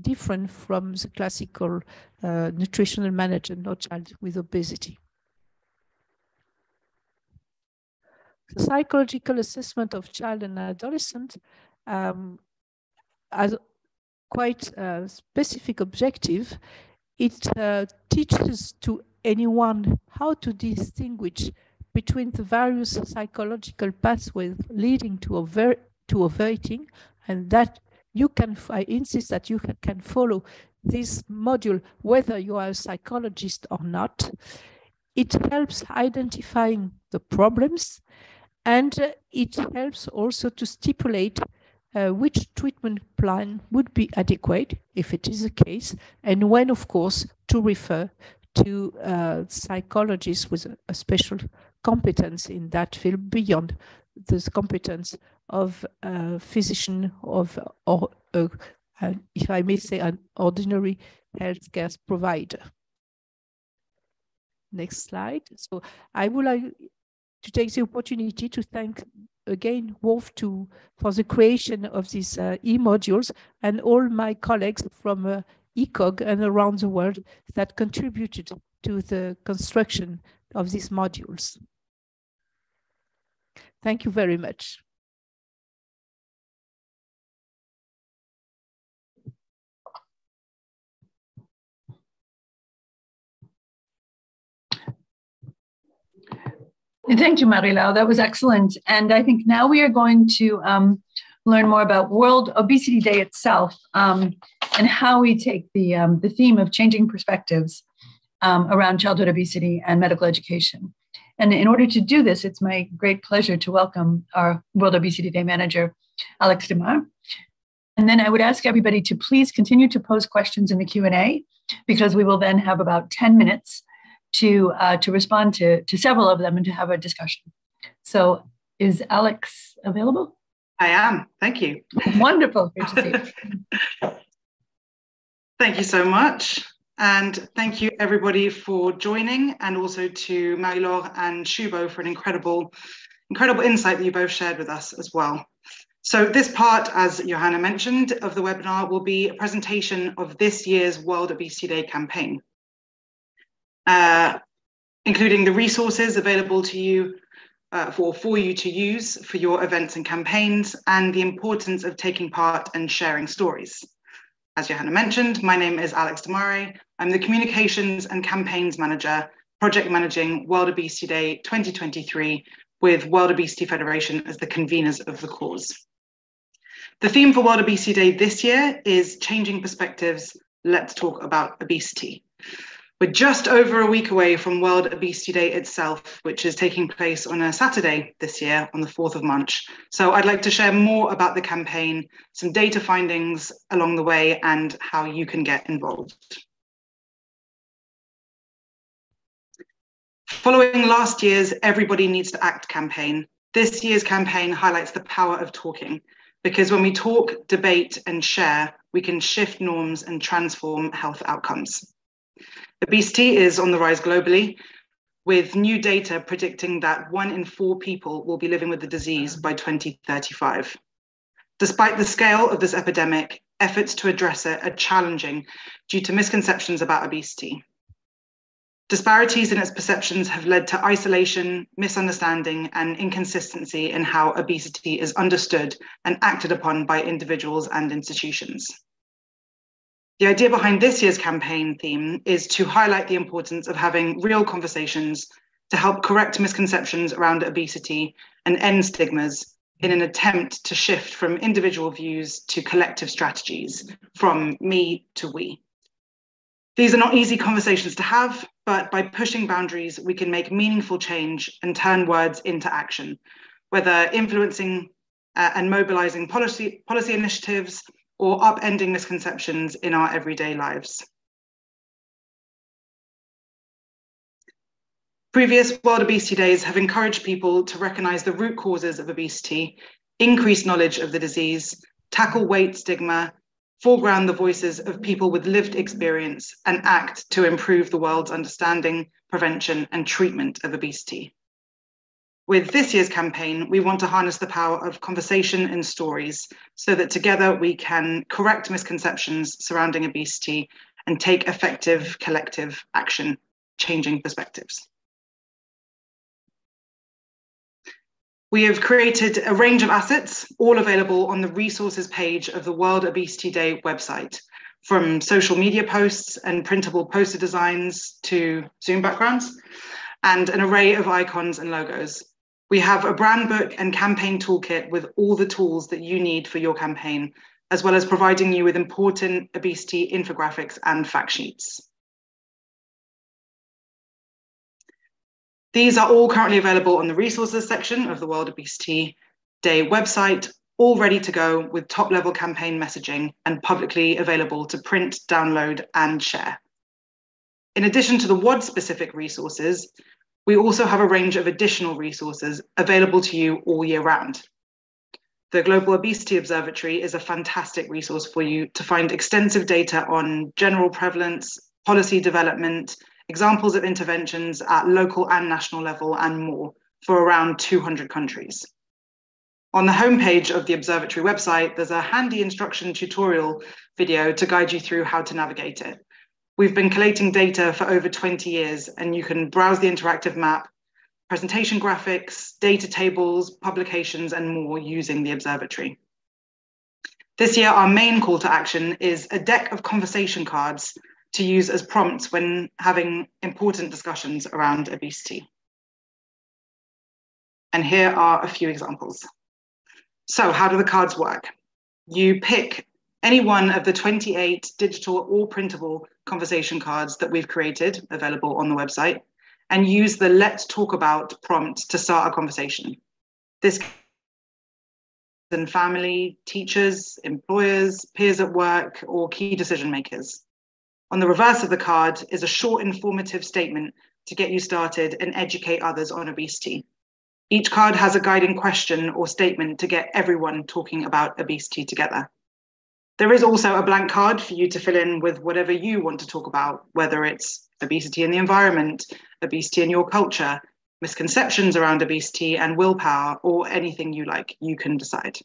Speaker 3: different from the classical uh, nutritional management of child with obesity. The psychological assessment of child and adolescent um, as quite a specific objective. It uh, teaches to anyone how to distinguish between the various psychological pathways leading to, over, to and that you can, I insist that you can follow this module whether you are a psychologist or not. It helps identifying the problems and it helps also to stipulate uh, which treatment plan would be adequate if it is the case, and when, of course, to refer to uh, psychologists with a, a, special competence in that field beyond the competence of a physician of or if I may say an ordinary healthcare provider. Next slide. So I would like to take the opportunity to thank again Wolf to for the creation of these uh, e-modules and all my colleagues from uh, ECOG and around the world that contributed to the construction of these modules. Thank you very much.
Speaker 2: Thank you, Marie-Laure. That was excellent. And I think now we are going to um, learn more about World Obesity Day itself um, and how we take the, um, the theme of changing perspectives um, around childhood obesity and medical education. And in order to do this, it's my great pleasure to welcome our World Obesity Day manager, Alex de Mare. And then I would ask everybody to please continue to pose questions in the Q&A because we will then have about 10 minutes to uh, to respond to to several of them and to have a discussion. So, is Alex available?
Speaker 4: I am. Thank you.
Speaker 2: Wonderful. Good to see
Speaker 4: you. thank you so much. And thank you everybody for joining and also to Marie-Laure and Shubo for an incredible, incredible insight that you both shared with us as well. So this part, as Johanna mentioned, of the webinar will be a presentation of this year's World Obesity Day campaign uh, including the resources available to you uh, for, for you to use for your events and campaigns, and the importance of taking part and sharing stories. As Johanna mentioned, my name is Alex de Mare. I'm the Communications and Campaigns Manager, project managing World Obesity Day 2023 with World Obesity Federation as the conveners of the cause. The theme for World Obesity Day this year is Changing Perspectives, Let's Talk About Obesity. We're just over a week away from World Obesity Day itself, which is taking place on a Saturday this year, on the 4th of March. So I'd like to share more about the campaign, some data findings along the way, and how you can get involved. Following last year's Everybody Needs to Act campaign, this year's campaign highlights the power of talking, because when we talk, debate, and share, we can shift norms and transform health outcomes. Obesity is on the rise globally, with new data predicting that one in four people will be living with the disease by 2035. Despite the scale of this epidemic, efforts to address it are challenging due to misconceptions about obesity. Disparities in its perceptions have led to isolation, misunderstanding, and inconsistency in how obesity is understood and acted upon by individuals and institutions. The idea behind this year's campaign theme is to highlight the importance of having real conversations to help correct misconceptions around obesity and end stigmas in an attempt to shift from individual views to collective strategies, from me to we. These are not easy conversations to have, but by pushing boundaries, we can make meaningful change and turn words into action, whether influencing uh, and mobilizing policy, policy initiatives or upending misconceptions in our everyday lives. Previous World Obesity Days have encouraged people to recognize the root causes of obesity, increase knowledge of the disease, tackle weight stigma, foreground the voices of people with lived experience and act to improve the world's understanding, prevention, and treatment of obesity. With this year's campaign, we want to harness the power of conversation and stories so that together we can correct misconceptions surrounding obesity and take effective collective action, changing perspectives. We have created a range of assets, all available on the resources page of the World Obesity Day website, from social media posts and printable poster designs to Zoom backgrounds, and an array of icons and logos. We have a brand book and campaign toolkit with all the tools that you need for your campaign, as well as providing you with important obesity infographics and fact sheets. These are all currently available on the resources section of the World Obesity Day website, all ready to go with top level campaign messaging and publicly available to print, download, and share. In addition to the WOD specific resources, we also have a range of additional resources available to you all year round. The Global Obesity Observatory is a fantastic resource for you to find extensive data on general prevalence, policy development, examples of interventions at local and national level, and more for around 200 countries. On the homepage of the observatory website, there's a handy instruction tutorial video to guide you through how to navigate it. We've been collating data for over 20 years, and you can browse the interactive map, presentation graphics, data tables, publications, and more using the observatory. This year, our main call to action is a deck of conversation cards to use as prompts when having important discussions around obesity. And here are a few examples. So how do the cards work? You pick any one of the 28 digital or printable conversation cards that we've created available on the website and use the let's talk about prompt to start a conversation. This can family, teachers, employers, peers at work, or key decision makers. On the reverse of the card is a short informative statement to get you started and educate others on obesity. Each card has a guiding question or statement to get everyone talking about obesity together. There is also a blank card for you to fill in with whatever you want to talk about, whether it's obesity in the environment, obesity in your culture, misconceptions around obesity and willpower, or anything you like, you can decide.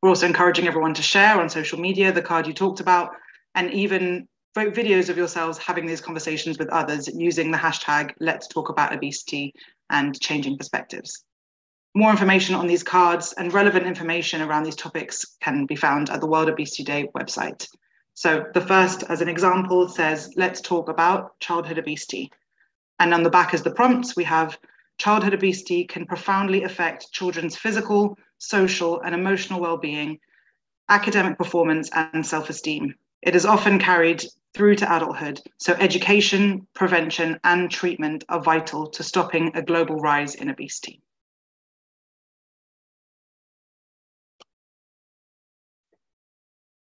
Speaker 4: We're also encouraging everyone to share on social media the card you talked about and even vote videos of yourselves having these conversations with others using the hashtag let's talk about obesity and changing perspectives. More information on these cards and relevant information around these topics can be found at the World Obesity Day website. So the first, as an example, says, let's talk about childhood obesity. And on the back is the prompts, we have childhood obesity can profoundly affect children's physical, social, and emotional well-being, academic performance, and self-esteem. It is often carried through to adulthood. So, education, prevention, and treatment are vital to stopping a global rise in obesity.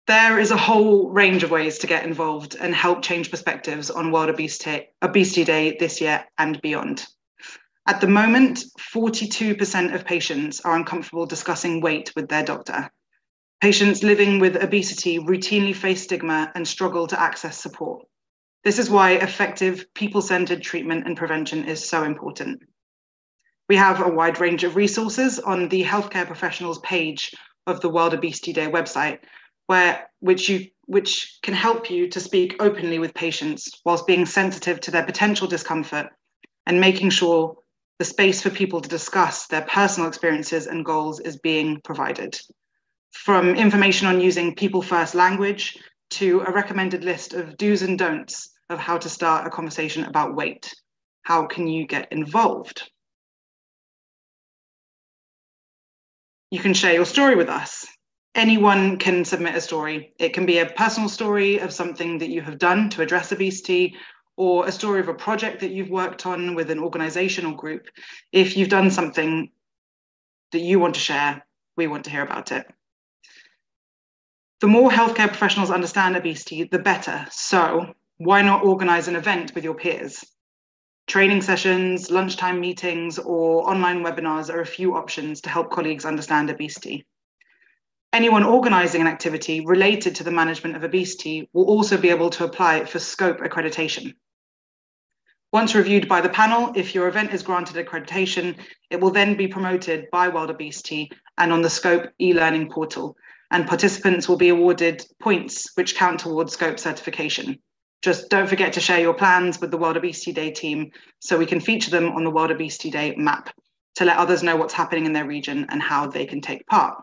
Speaker 4: There is a whole range of ways to get involved and help change perspectives on World Obesity, Day this year and beyond. At the moment, 42% of patients are uncomfortable discussing weight with their doctor. Patients living with obesity routinely face stigma and struggle to access support. This is why effective people centered treatment and prevention is so important. We have a wide range of resources on the healthcare professionals page of the World Obesity Day website, where which you which can help you to speak openly with patients whilst being sensitive to their potential discomfort and making sure the space for people to discuss their personal experiences and goals is being provided. From information on using people first language to a recommended list of do's and don'ts of how to start a conversation about weight. How can you get involved? You can share your story with us anyone can submit a story. It can be a personal story of something that you have done to address obesity or a story of a project that you've worked on with an organization or group. If you've done something that you want to share, we want to hear about it. The more healthcare professionals understand obesity, the better. So, why not organize an event with your peers? Training sessions, lunchtime meetings, or online webinars are a few options to help colleagues understand obesity. Anyone organising an activity related to the management of obesity will also be able to apply for scope accreditation. Once reviewed by the panel, if your event is granted accreditation, it will then be promoted by World Obesity and on the Scope e-learning portal, and participants will be awarded points which count towards Scope certification. Just don't forget to share your plans with the World Obesity Day team so we can feature them on the World Obesity Day map to let others know what's happening in their region and how they can take part.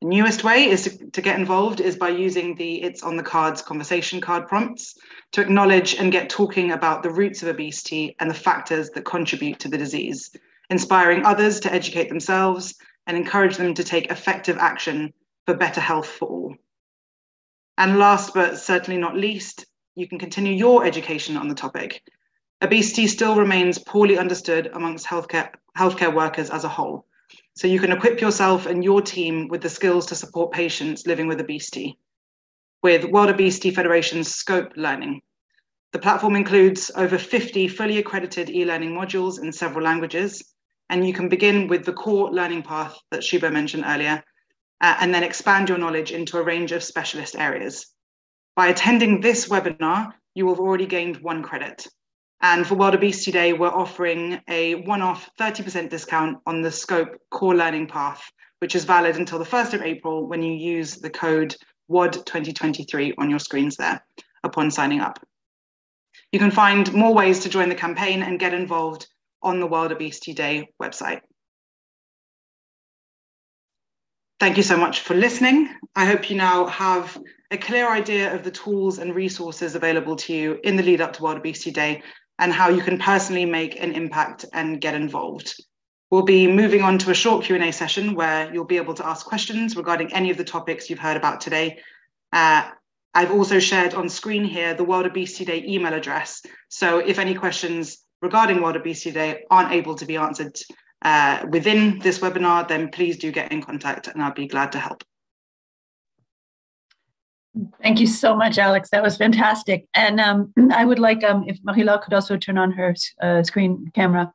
Speaker 4: The newest way is to, to, get involved is by using the It's on the Cards conversation card prompts to acknowledge and get talking about the roots of obesity and the factors that contribute to the disease, inspiring others to educate themselves and encourage them to take effective action for better health for all. And last but certainly not least, you can continue your education on the topic. Obesity still remains poorly understood amongst healthcare, healthcare workers as a whole so you can equip yourself and your team with the skills to support patients living with obesity with World Obesity Federation's Scope Learning. The platform includes over 50 fully accredited e-learning modules in several languages, and you can begin with the core learning path that Shubo mentioned earlier, uh, and then expand your knowledge into a range of specialist areas. By attending this webinar, you will have already gained one credit. And for World Obesity Day, we're offering a one off 30% discount on the Scope core learning path, which is valid until the 1st of April when you use the code WOD2023 on your screens there upon signing up. You can find more ways to join the campaign and get involved on the World Obesity Day website. Thank you so much for listening. I hope you now have a clear idea of the tools and resources available to you in the lead up to World Obesity Day and how you can personally make an impact and get involved. We'll be moving on to a short Q&A session where you'll be able to ask questions regarding any of the topics you've heard about today. Uh, I've also shared on screen here the World Obesity Day email address. So if any questions regarding World Obesity Day aren't able to be answered uh, within this webinar, then please do get in contact and I'll be glad to help.
Speaker 2: Thank you so much, Alex. That was fantastic. And um, I would like, um, if Marie-Laure could also turn on her uh, screen camera,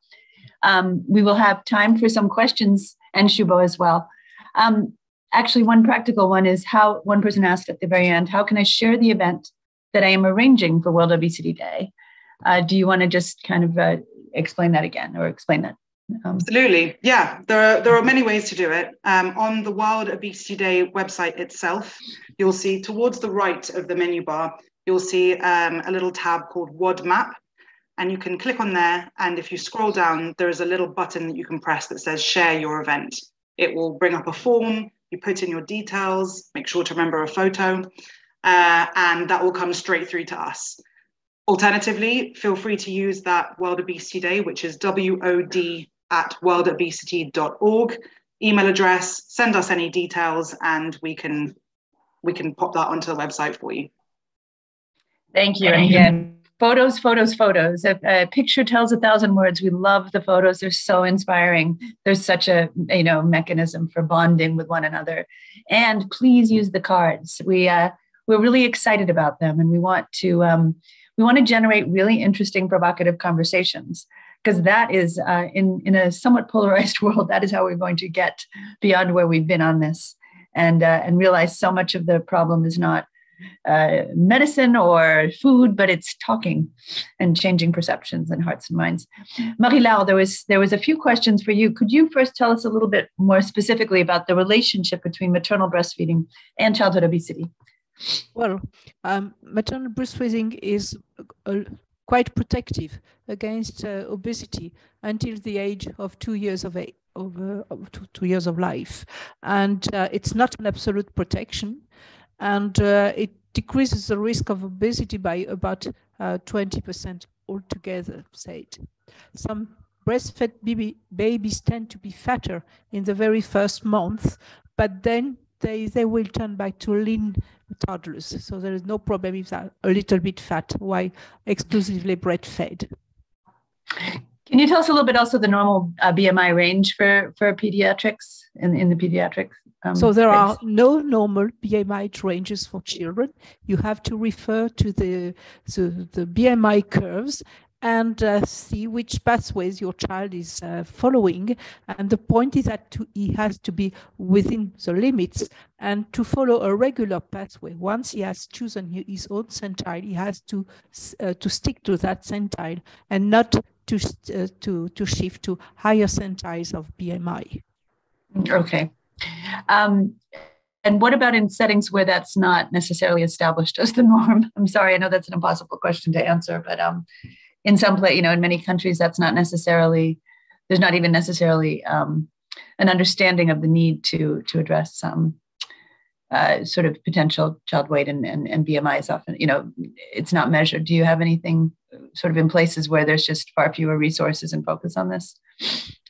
Speaker 2: um, we will have time for some questions and Shubo as well. Um, actually, one practical one is how one person asked at the very end, how can I share the event that I am arranging for World Obesity Day? Uh, do you want to just kind of uh, explain that again or explain that?
Speaker 4: Um, Absolutely. Yeah, there are, there are many ways to do it. Um, on the World Obesity Day website itself, you'll see towards the right of the menu bar, you'll see um, a little tab called WOD Map. And you can click on there. And if you scroll down, there is a little button that you can press that says share your event. It will bring up a form. You put in your details, make sure to remember a photo, uh, and that will come straight through to us. Alternatively, feel free to use that World Obesity Day, which is WOD at worldobesity.org email address send us any details and we can we can pop that onto the website for you
Speaker 2: thank you and again photos, photos, photos. A, a, picture tells a thousand words. We love the photos. They're so inspiring. There's such a you know mechanism for bonding with one another. And please use the cards. We uh, we're really excited about them, and we want to um, we want to generate really interesting, provocative conversations because that is uh, in in a somewhat polarized world. That is how we're going to get beyond where we've been on this, and uh, and realize so much of the problem is not uh, medicine or food, but it's talking and changing perceptions and hearts and minds. Marie-Laure, there was there was a few questions for you. Could you first tell us a little bit more specifically about the relationship between maternal breastfeeding and childhood obesity?
Speaker 3: Well, um, maternal breastfeeding is uh, quite protective against uh, obesity until the age of two years of uh, two, two, years of life, and uh, it's not an absolute protection and uh, it decreases the risk of obesity by about 20% uh, altogether, said. Some breastfed baby, babies tend to be fatter in the very first month, but then they, they will turn back to lean toddlers. So there is no problem if they're a little bit fat while exclusively breastfed.
Speaker 2: Can you tell us a little bit also the normal uh, BMI range for, for pediatrics in, in the pediatrics?
Speaker 3: Um, so there are no normal BMI ranges for children. You have to refer to the the, the BMI curves and uh, see which pathways your child is uh, following. And the point is that to, he has to be within the limits and to follow a regular pathway. Once he has chosen his own centile, he has to uh, to stick to that centile and not to uh, to to shift to higher centiles of BMI.
Speaker 2: Okay. Um, and what about in settings where that's not necessarily established as the norm? I'm sorry, I know that's an impossible question to answer, but um, in some place, you know, in many countries, that's not necessarily. There's not even necessarily um, an understanding of the need to to address some uh, sort of potential child weight and, and, and BMI is often, you know, it's not measured. Do you have anything sort of in places where there's just far fewer resources and focus on this?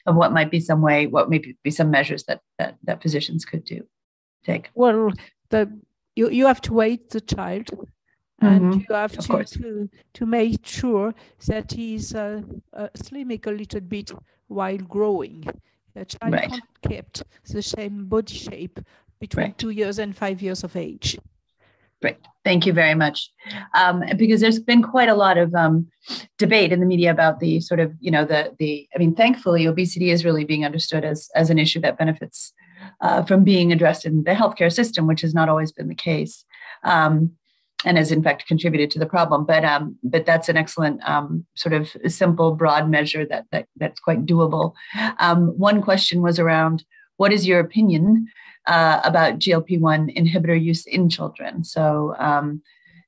Speaker 2: of what might be some way, what may be some measures that that, that physicians could do take?
Speaker 3: Well, the you, you have to wait the child and mm-hmm. you have to, to, to make sure that he's uh, uh, slimming a little bit while growing. The child right. can't kept the same body shape between right. two years and five years of age.
Speaker 2: Great. Thank you very much. Um, because there's been quite a lot of um, debate in the media about the sort of, you know, the the. I mean, thankfully, obesity is really being understood as as an issue that benefits uh, from being addressed in the healthcare system, which has not always been the case, um, and has in fact contributed to the problem. But um, but that's an excellent um, sort of simple, broad measure that that that's quite doable. Um, one question was around what is your opinion uh, about GLP-1 inhibitor use in children. So, um,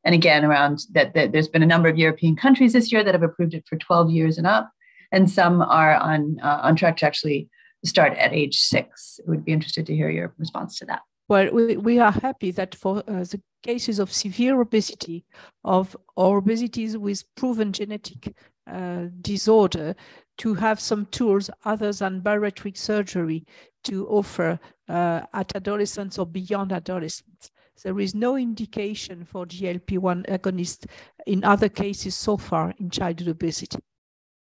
Speaker 2: and again, around that, that, there's been a number of European countries this year that have approved it for 12 years and up, and some are on uh, on track to actually start at age six. Would be interested to hear your response to that.
Speaker 3: Well, we, we are happy that for uh, the cases of severe obesity, of or obesities with proven genetic uh, disorder, to have some tools other than bariatric surgery to offer uh, at adolescents or beyond adolescents. There is no indication for GLP-1 agonist in other cases so far in childhood obesity.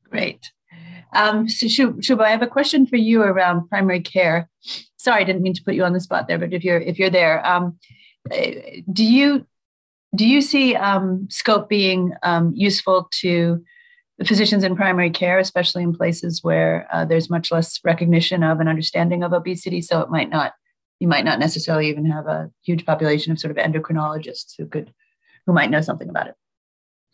Speaker 2: Great. Um, so Shubo, I have a question for you around primary care. Sorry, I didn't mean to put you on the spot there, but if you're if you're there, um, do you do you see um, scope being um, useful to physicians in primary care, especially in places where uh, there's much less recognition of and understanding of obesity. So it might not, you might not necessarily even have a huge population of sort of endocrinologists who could, who might know something about it.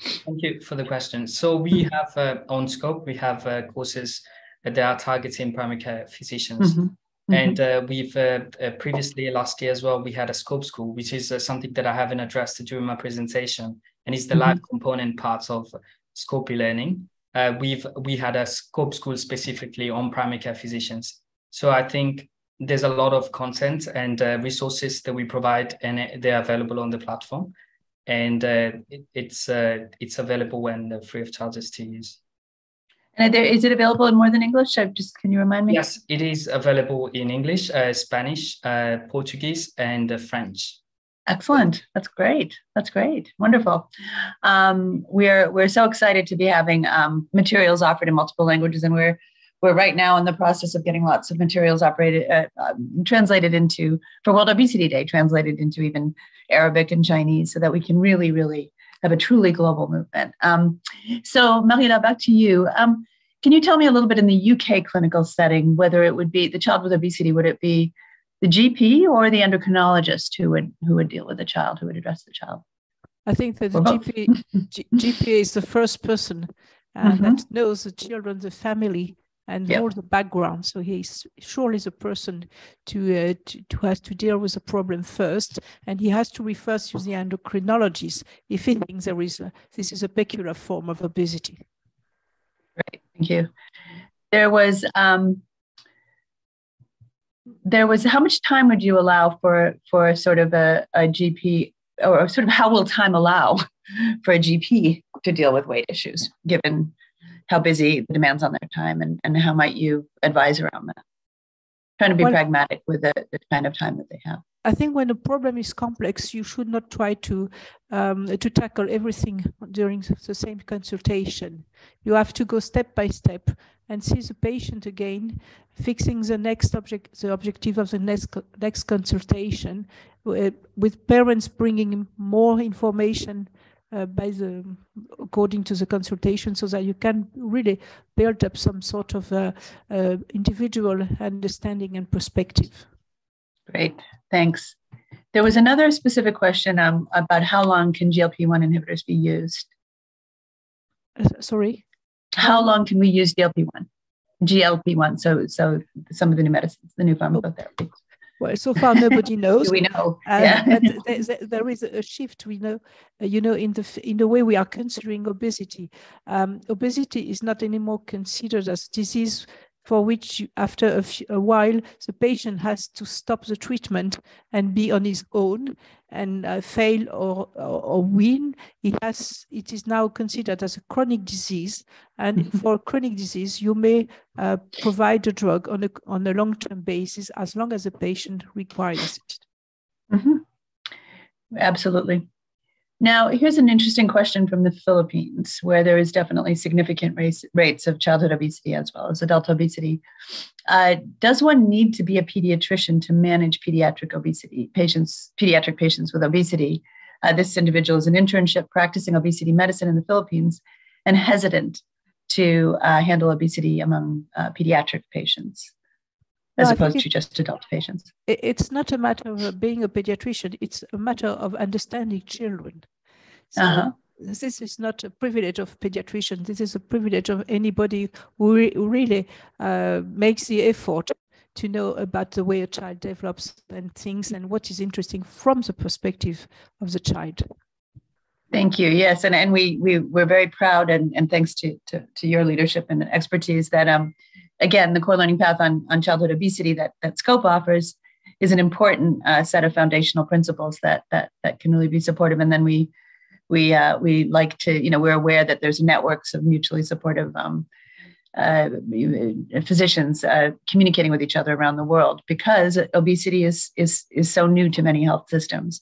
Speaker 1: Thank you for the question. So we have uh, on scope, we have uh, courses that are targeting primary care physicians. Mm-hmm. Mm-hmm. And uh, we've uh, uh, previously last year as well, we had a scope school, which is uh, something that I haven't addressed during my presentation. And it's the mm-hmm. live component part of scope learning. Uh, we've we had a scope school specifically on primary care physicians. So I think there's a lot of content and uh, resources that we provide, and they're available on the platform. And uh, it, it's uh, it's available when free of charges to use.
Speaker 2: And there, is it available in more than English? I just can you remind me?
Speaker 1: Yes, it is available in English, uh, Spanish, uh, Portuguese, and French.
Speaker 2: Excellent. That's great. That's great. Wonderful. Um, we're we're so excited to be having um, materials offered in multiple languages, and we're we're right now in the process of getting lots of materials operated uh, um, translated into for World Obesity Day, translated into even Arabic and Chinese, so that we can really, really have a truly global movement. Um, so, Marie-Laure, back to you. Um, can you tell me a little bit in the UK clinical setting whether it would be the child with obesity? Would it be the GP or the endocrinologist who would who would deal with the child, who would address the child?
Speaker 3: I think that the GP, G, GP is the first person uh, mm-hmm. that knows the children, the family, and yep. all the background. So he's surely the person to, uh, to, to has to deal with the problem first, and he has to refer to the endocrinologist if he thinks there is a, this is a peculiar form of obesity.
Speaker 2: Great, thank you. There was um, there was how much time would you allow for for sort of a, a GP or sort of how will time allow for a GP to deal with weight issues given how busy the demands on their time and, and how might you advise around that? Trying to be well, pragmatic with the, the kind of time that they have.
Speaker 3: I think when a problem is complex, you should not try to um, to tackle everything during the same consultation. You have to go step by step and see the patient again, fixing the next object, the objective of the next next consultation, uh, with parents bringing more information uh, by the according to the consultation, so that you can really build up some sort of uh, uh, individual understanding and perspective.
Speaker 2: Great, thanks. There was another specific question um, about how long can GLP-1 inhibitors be used?
Speaker 3: Uh, sorry?
Speaker 2: How long can we use GLP-1? GLP-1, so so some of the new medicines, the new pharmacotherapies.
Speaker 3: Well, so far nobody knows.
Speaker 2: we know.
Speaker 3: Uh, yeah. there, there is a shift. We know, uh, you know, in the in the way we are considering obesity. Um, obesity is not anymore considered as disease for which after a, few, a, while the patient has to stop the treatment and be on his own and uh, fail or, or, or, win it has it is now considered as a chronic disease and mm-hmm. for chronic disease you may uh, provide a drug on a on a long-term basis as long as the patient requires it
Speaker 2: mm-hmm. absolutely now, here's an interesting question from the Philippines, where there is definitely significant race, rates of childhood obesity as well as adult obesity. Uh, does one need to be a pediatrician to manage pediatric obesity patients, pediatric patients with obesity? Uh, this individual is an internship practicing obesity medicine in the Philippines and hesitant to uh, handle obesity among uh, pediatric patients as opposed to just adult patients.
Speaker 3: It's not a matter of being a pediatrician, it's a matter of understanding children. So uh-huh. This is not a privilege of pediatricians. This is a privilege of anybody who re- really uh, makes the effort to know about the way a child develops and things and what is interesting from the perspective of the child.
Speaker 2: Thank you. Yes, and, and we we we're very proud and, and thanks to, to, to your leadership and expertise that um again, the core learning path on, on childhood obesity that, that SCOPE offers is an important uh, set of foundational principles that, that, that can really be supportive. And then we, we, uh, we like to, you know, we're aware that there's networks of mutually supportive um, uh, physicians uh, communicating with each other around the world because obesity is, is, is so new to many health systems.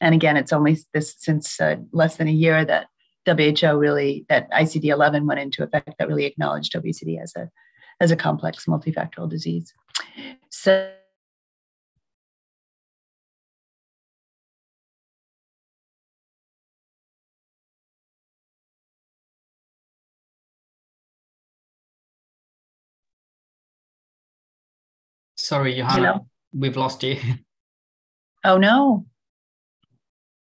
Speaker 2: And again, it's only this since uh, less than a year that WHO really, that ICD 11 went into effect that really acknowledged obesity as a, as a complex multifactorial disease. So
Speaker 1: Sorry, Johanna, Hello? we've lost you.
Speaker 2: Oh no.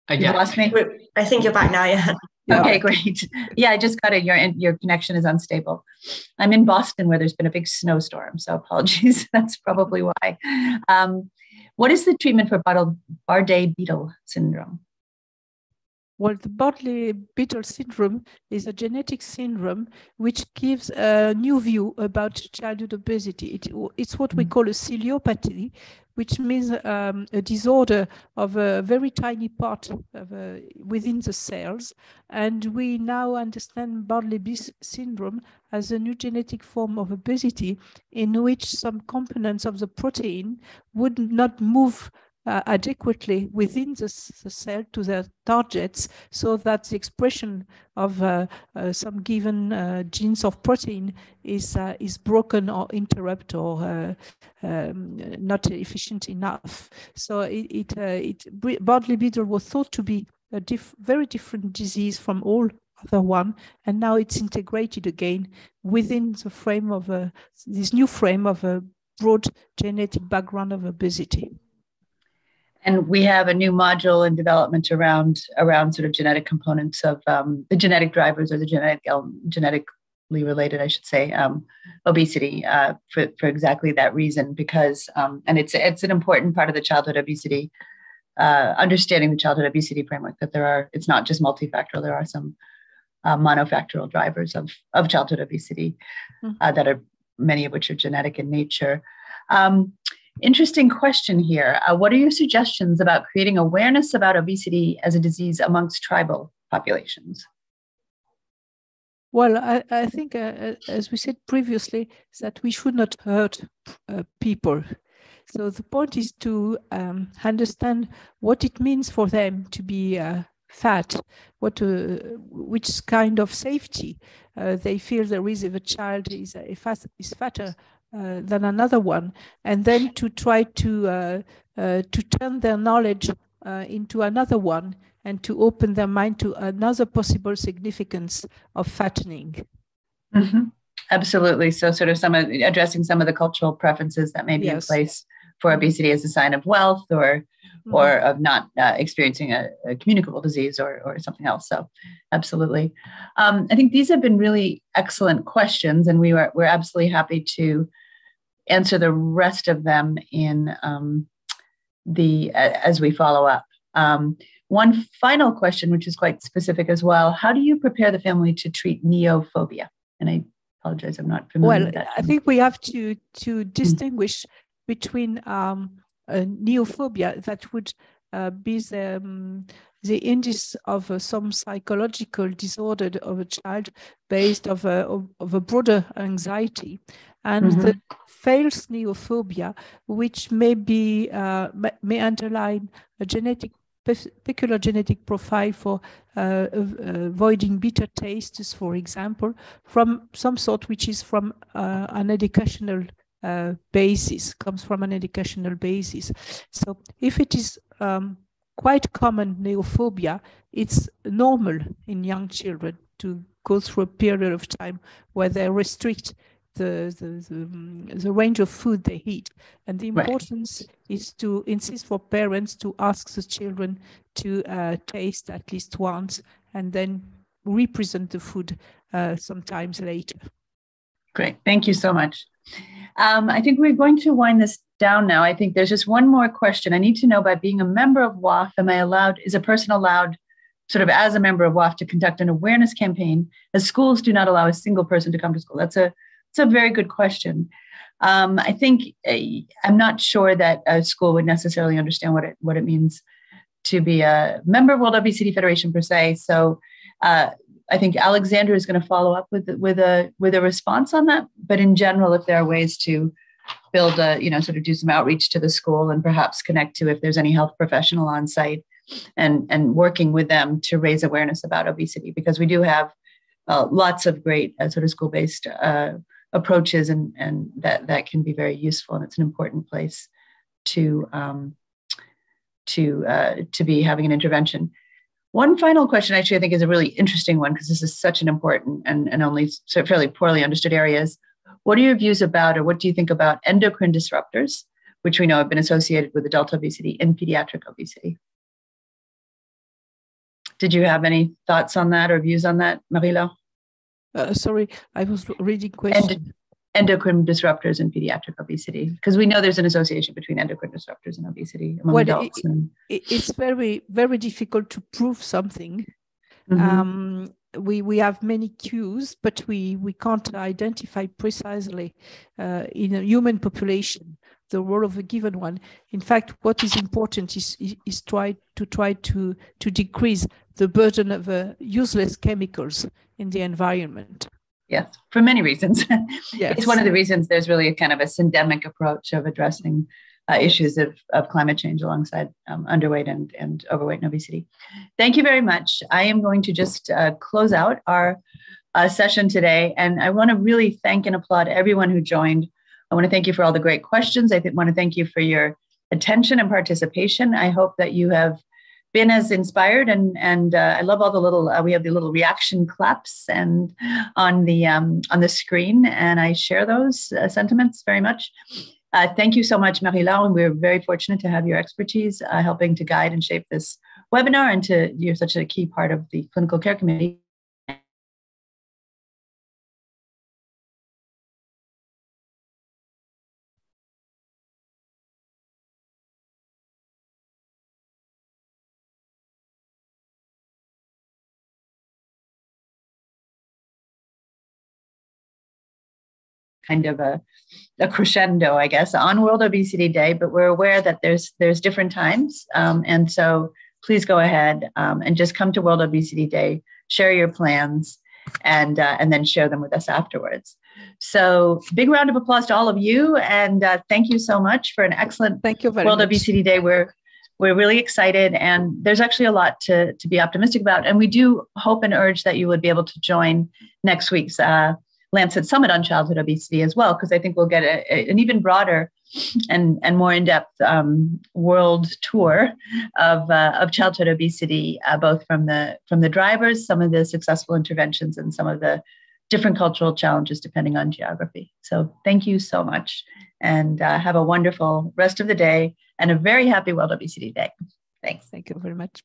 Speaker 1: Yeah.
Speaker 2: Lost me.
Speaker 5: I think you're back now, yeah.
Speaker 2: Yeah. Okay, great. Yeah, I just got it. Your your connection is unstable. I'm in Boston where there's been a big snowstorm, so apologies. That's probably why. Um, what is the treatment for Bardet-Biedl syndrome?
Speaker 3: Well, the Bardet Beetle syndrome is a genetic syndrome which gives a new view about childhood obesity. It, it's what we mm. call a ciliopathy, which means um, a disorder of a very tiny part of, uh, within the cells. And we now understand Bardet syndrome as a new genetic form of obesity in which some components of the protein would not move uh, adequately within the, the, cell to their targets so that the expression of uh, uh, some given uh, genes of protein is uh, is broken or interrupt or uh, um, not efficient enough. So it, it, it Biedl was thought to be a diff very different disease from all other one, and now it's integrated again within the frame of a, this new frame of a broad genetic background of obesity.
Speaker 2: And we have a new module in development around around sort of genetic components of um, the genetic drivers or the genetic genetically related, I should say, um, obesity uh, for for exactly that reason. Because um, and it's it's an important part of the childhood obesity uh, understanding the childhood obesity framework that there are it's not just multifactorial. There are some uh, monofactorial drivers of of childhood obesity mm-hmm. uh, that are many of which are genetic in nature. Um, interesting question here. Uh, what are your suggestions about creating awareness about obesity as a disease amongst tribal populations?
Speaker 3: Well, I, I think, uh, uh as we said previously, that we should not hurt uh, people. So the point is to um, understand what it means for them to be uh, fat, what, uh, which kind of safety uh, they feel there is if a child is, fat, is fatter uh, than another one, and then to try to uh, uh, to turn their knowledge into another one and to open their mind to another possible significance of fattening.
Speaker 2: Mm-hmm. Absolutely. So, sort of some of, addressing some of the cultural preferences that may be yes. in place for obesity as a sign of wealth or mm-hmm. or of not uh, experiencing a, a, communicable disease or, or something else. So, absolutely. Um, I think these have been really excellent questions, and we were we're absolutely happy to answer the rest of them in um, the as we follow up. Um, one final question, which is quite specific as well: How do you prepare the family to treat neophobia? And I apologize, I'm not familiar
Speaker 3: well,
Speaker 2: with that.
Speaker 3: I think we have to to hmm. distinguish. Between um, neophobia that would uh, be the, um, the index of uh, some psychological disorder of a child based of a, of, of a broader anxiety and mm-hmm. the false neophobia, which may be uh, may underline a genetic peculiar genetic profile for uh, avoiding bitter tastes, for example, from some sort which is from uh, an educational uh, basis, comes from an educational basis. So if it is um, quite common neophobia, it's normal in young children to go through a period of time where they restrict the, the, the, the, range of food they eat. And the importance right. is to insist for parents to ask the children to uh, taste at least once and then represent the food uh, sometimes later.
Speaker 2: Great. Thank you so much. Um, I think we're going to wind this down now. I think there's just one more question. I need to know by being a member of WAF, am I allowed, is a person allowed, sort of as a member of WAF, to conduct an awareness campaign as schools do not allow a single person to come to school? That's a it's a very good question. Um, I think uh, I'm not sure that a school would necessarily understand what it what it means to be a member of World Obesity Federation per se. So uh, I think Alexander is going to follow up with with a with a response on that. But in general, if there are ways to build a you know sort of do some outreach to the school and perhaps connect to if there's any health professional on site and and working with them to raise awareness about obesity because we do have uh, lots of great uh, sort of school based uh, approaches and and that that can be very useful and it's an important place to um, to uh, to be having an intervention. One final question, actually, I think is a really interesting one because this is such an important and, and only fairly poorly understood areas. What are your views about, or what do you think about endocrine disruptors, which we know have been associated with adult obesity and pediatric obesity? Did you have any thoughts on that or views on that, Marie-Laure?
Speaker 3: Uh, sorry, I was reading question.
Speaker 2: End- endocrine disruptors and pediatric obesity because we know there's an association between endocrine disruptors and obesity among well, adults
Speaker 3: it, and... it's very very difficult to prove something mm-hmm. um, we we have many cues but we we can't identify precisely uh, in a human population the role of a given one in fact what is important is is, is try to try to to decrease the burden of uh, useless chemicals in the environment.
Speaker 2: Yes, for many reasons. Yes. it's one of the reasons there's really a kind of a syndemic approach of addressing uh, issues of, of climate change alongside um, underweight and, and overweight and obesity. Thank you very much. I am going to just uh, close out our uh, session today, and I want to really thank and applaud everyone who joined. I want to thank you for all the great questions. I th- want to thank you for your attention and participation. I hope that you have been as inspired and and uh, I love all the little uh, we have the little reaction claps and on the um, on the screen and I share those uh, sentiments very much. Uh, thank you so much, Marie-Laure, and we're very fortunate to have your expertise uh, helping to guide and shape this webinar and to you're such a key part of the clinical care committee. Kind of a, a crescendo, I guess, on World Obesity Day. But we're aware that there's there's different times, um, and so please go ahead um, and just come to World Obesity Day, share your plans, and uh, and then share them with us afterwards. So, big round of applause to all of you, and uh, thank you so much for an excellent
Speaker 3: thank you very
Speaker 2: World
Speaker 3: much.
Speaker 2: Obesity Day. We're we're really excited, and there's actually a lot to to be optimistic about. And we do hope and urge that you would be able to join next week's uh, Lancet Summit on Childhood Obesity as well, because I think we'll get a, a, an even broader and, and more in-depth um, world tour of, uh, of childhood obesity, uh, both from the from the drivers, some of the successful interventions, and some of the different cultural challenges depending on geography. So thank you so much, and uh, have a wonderful rest of the day and a very happy World Obesity Day. Thanks.
Speaker 3: Thank you very much.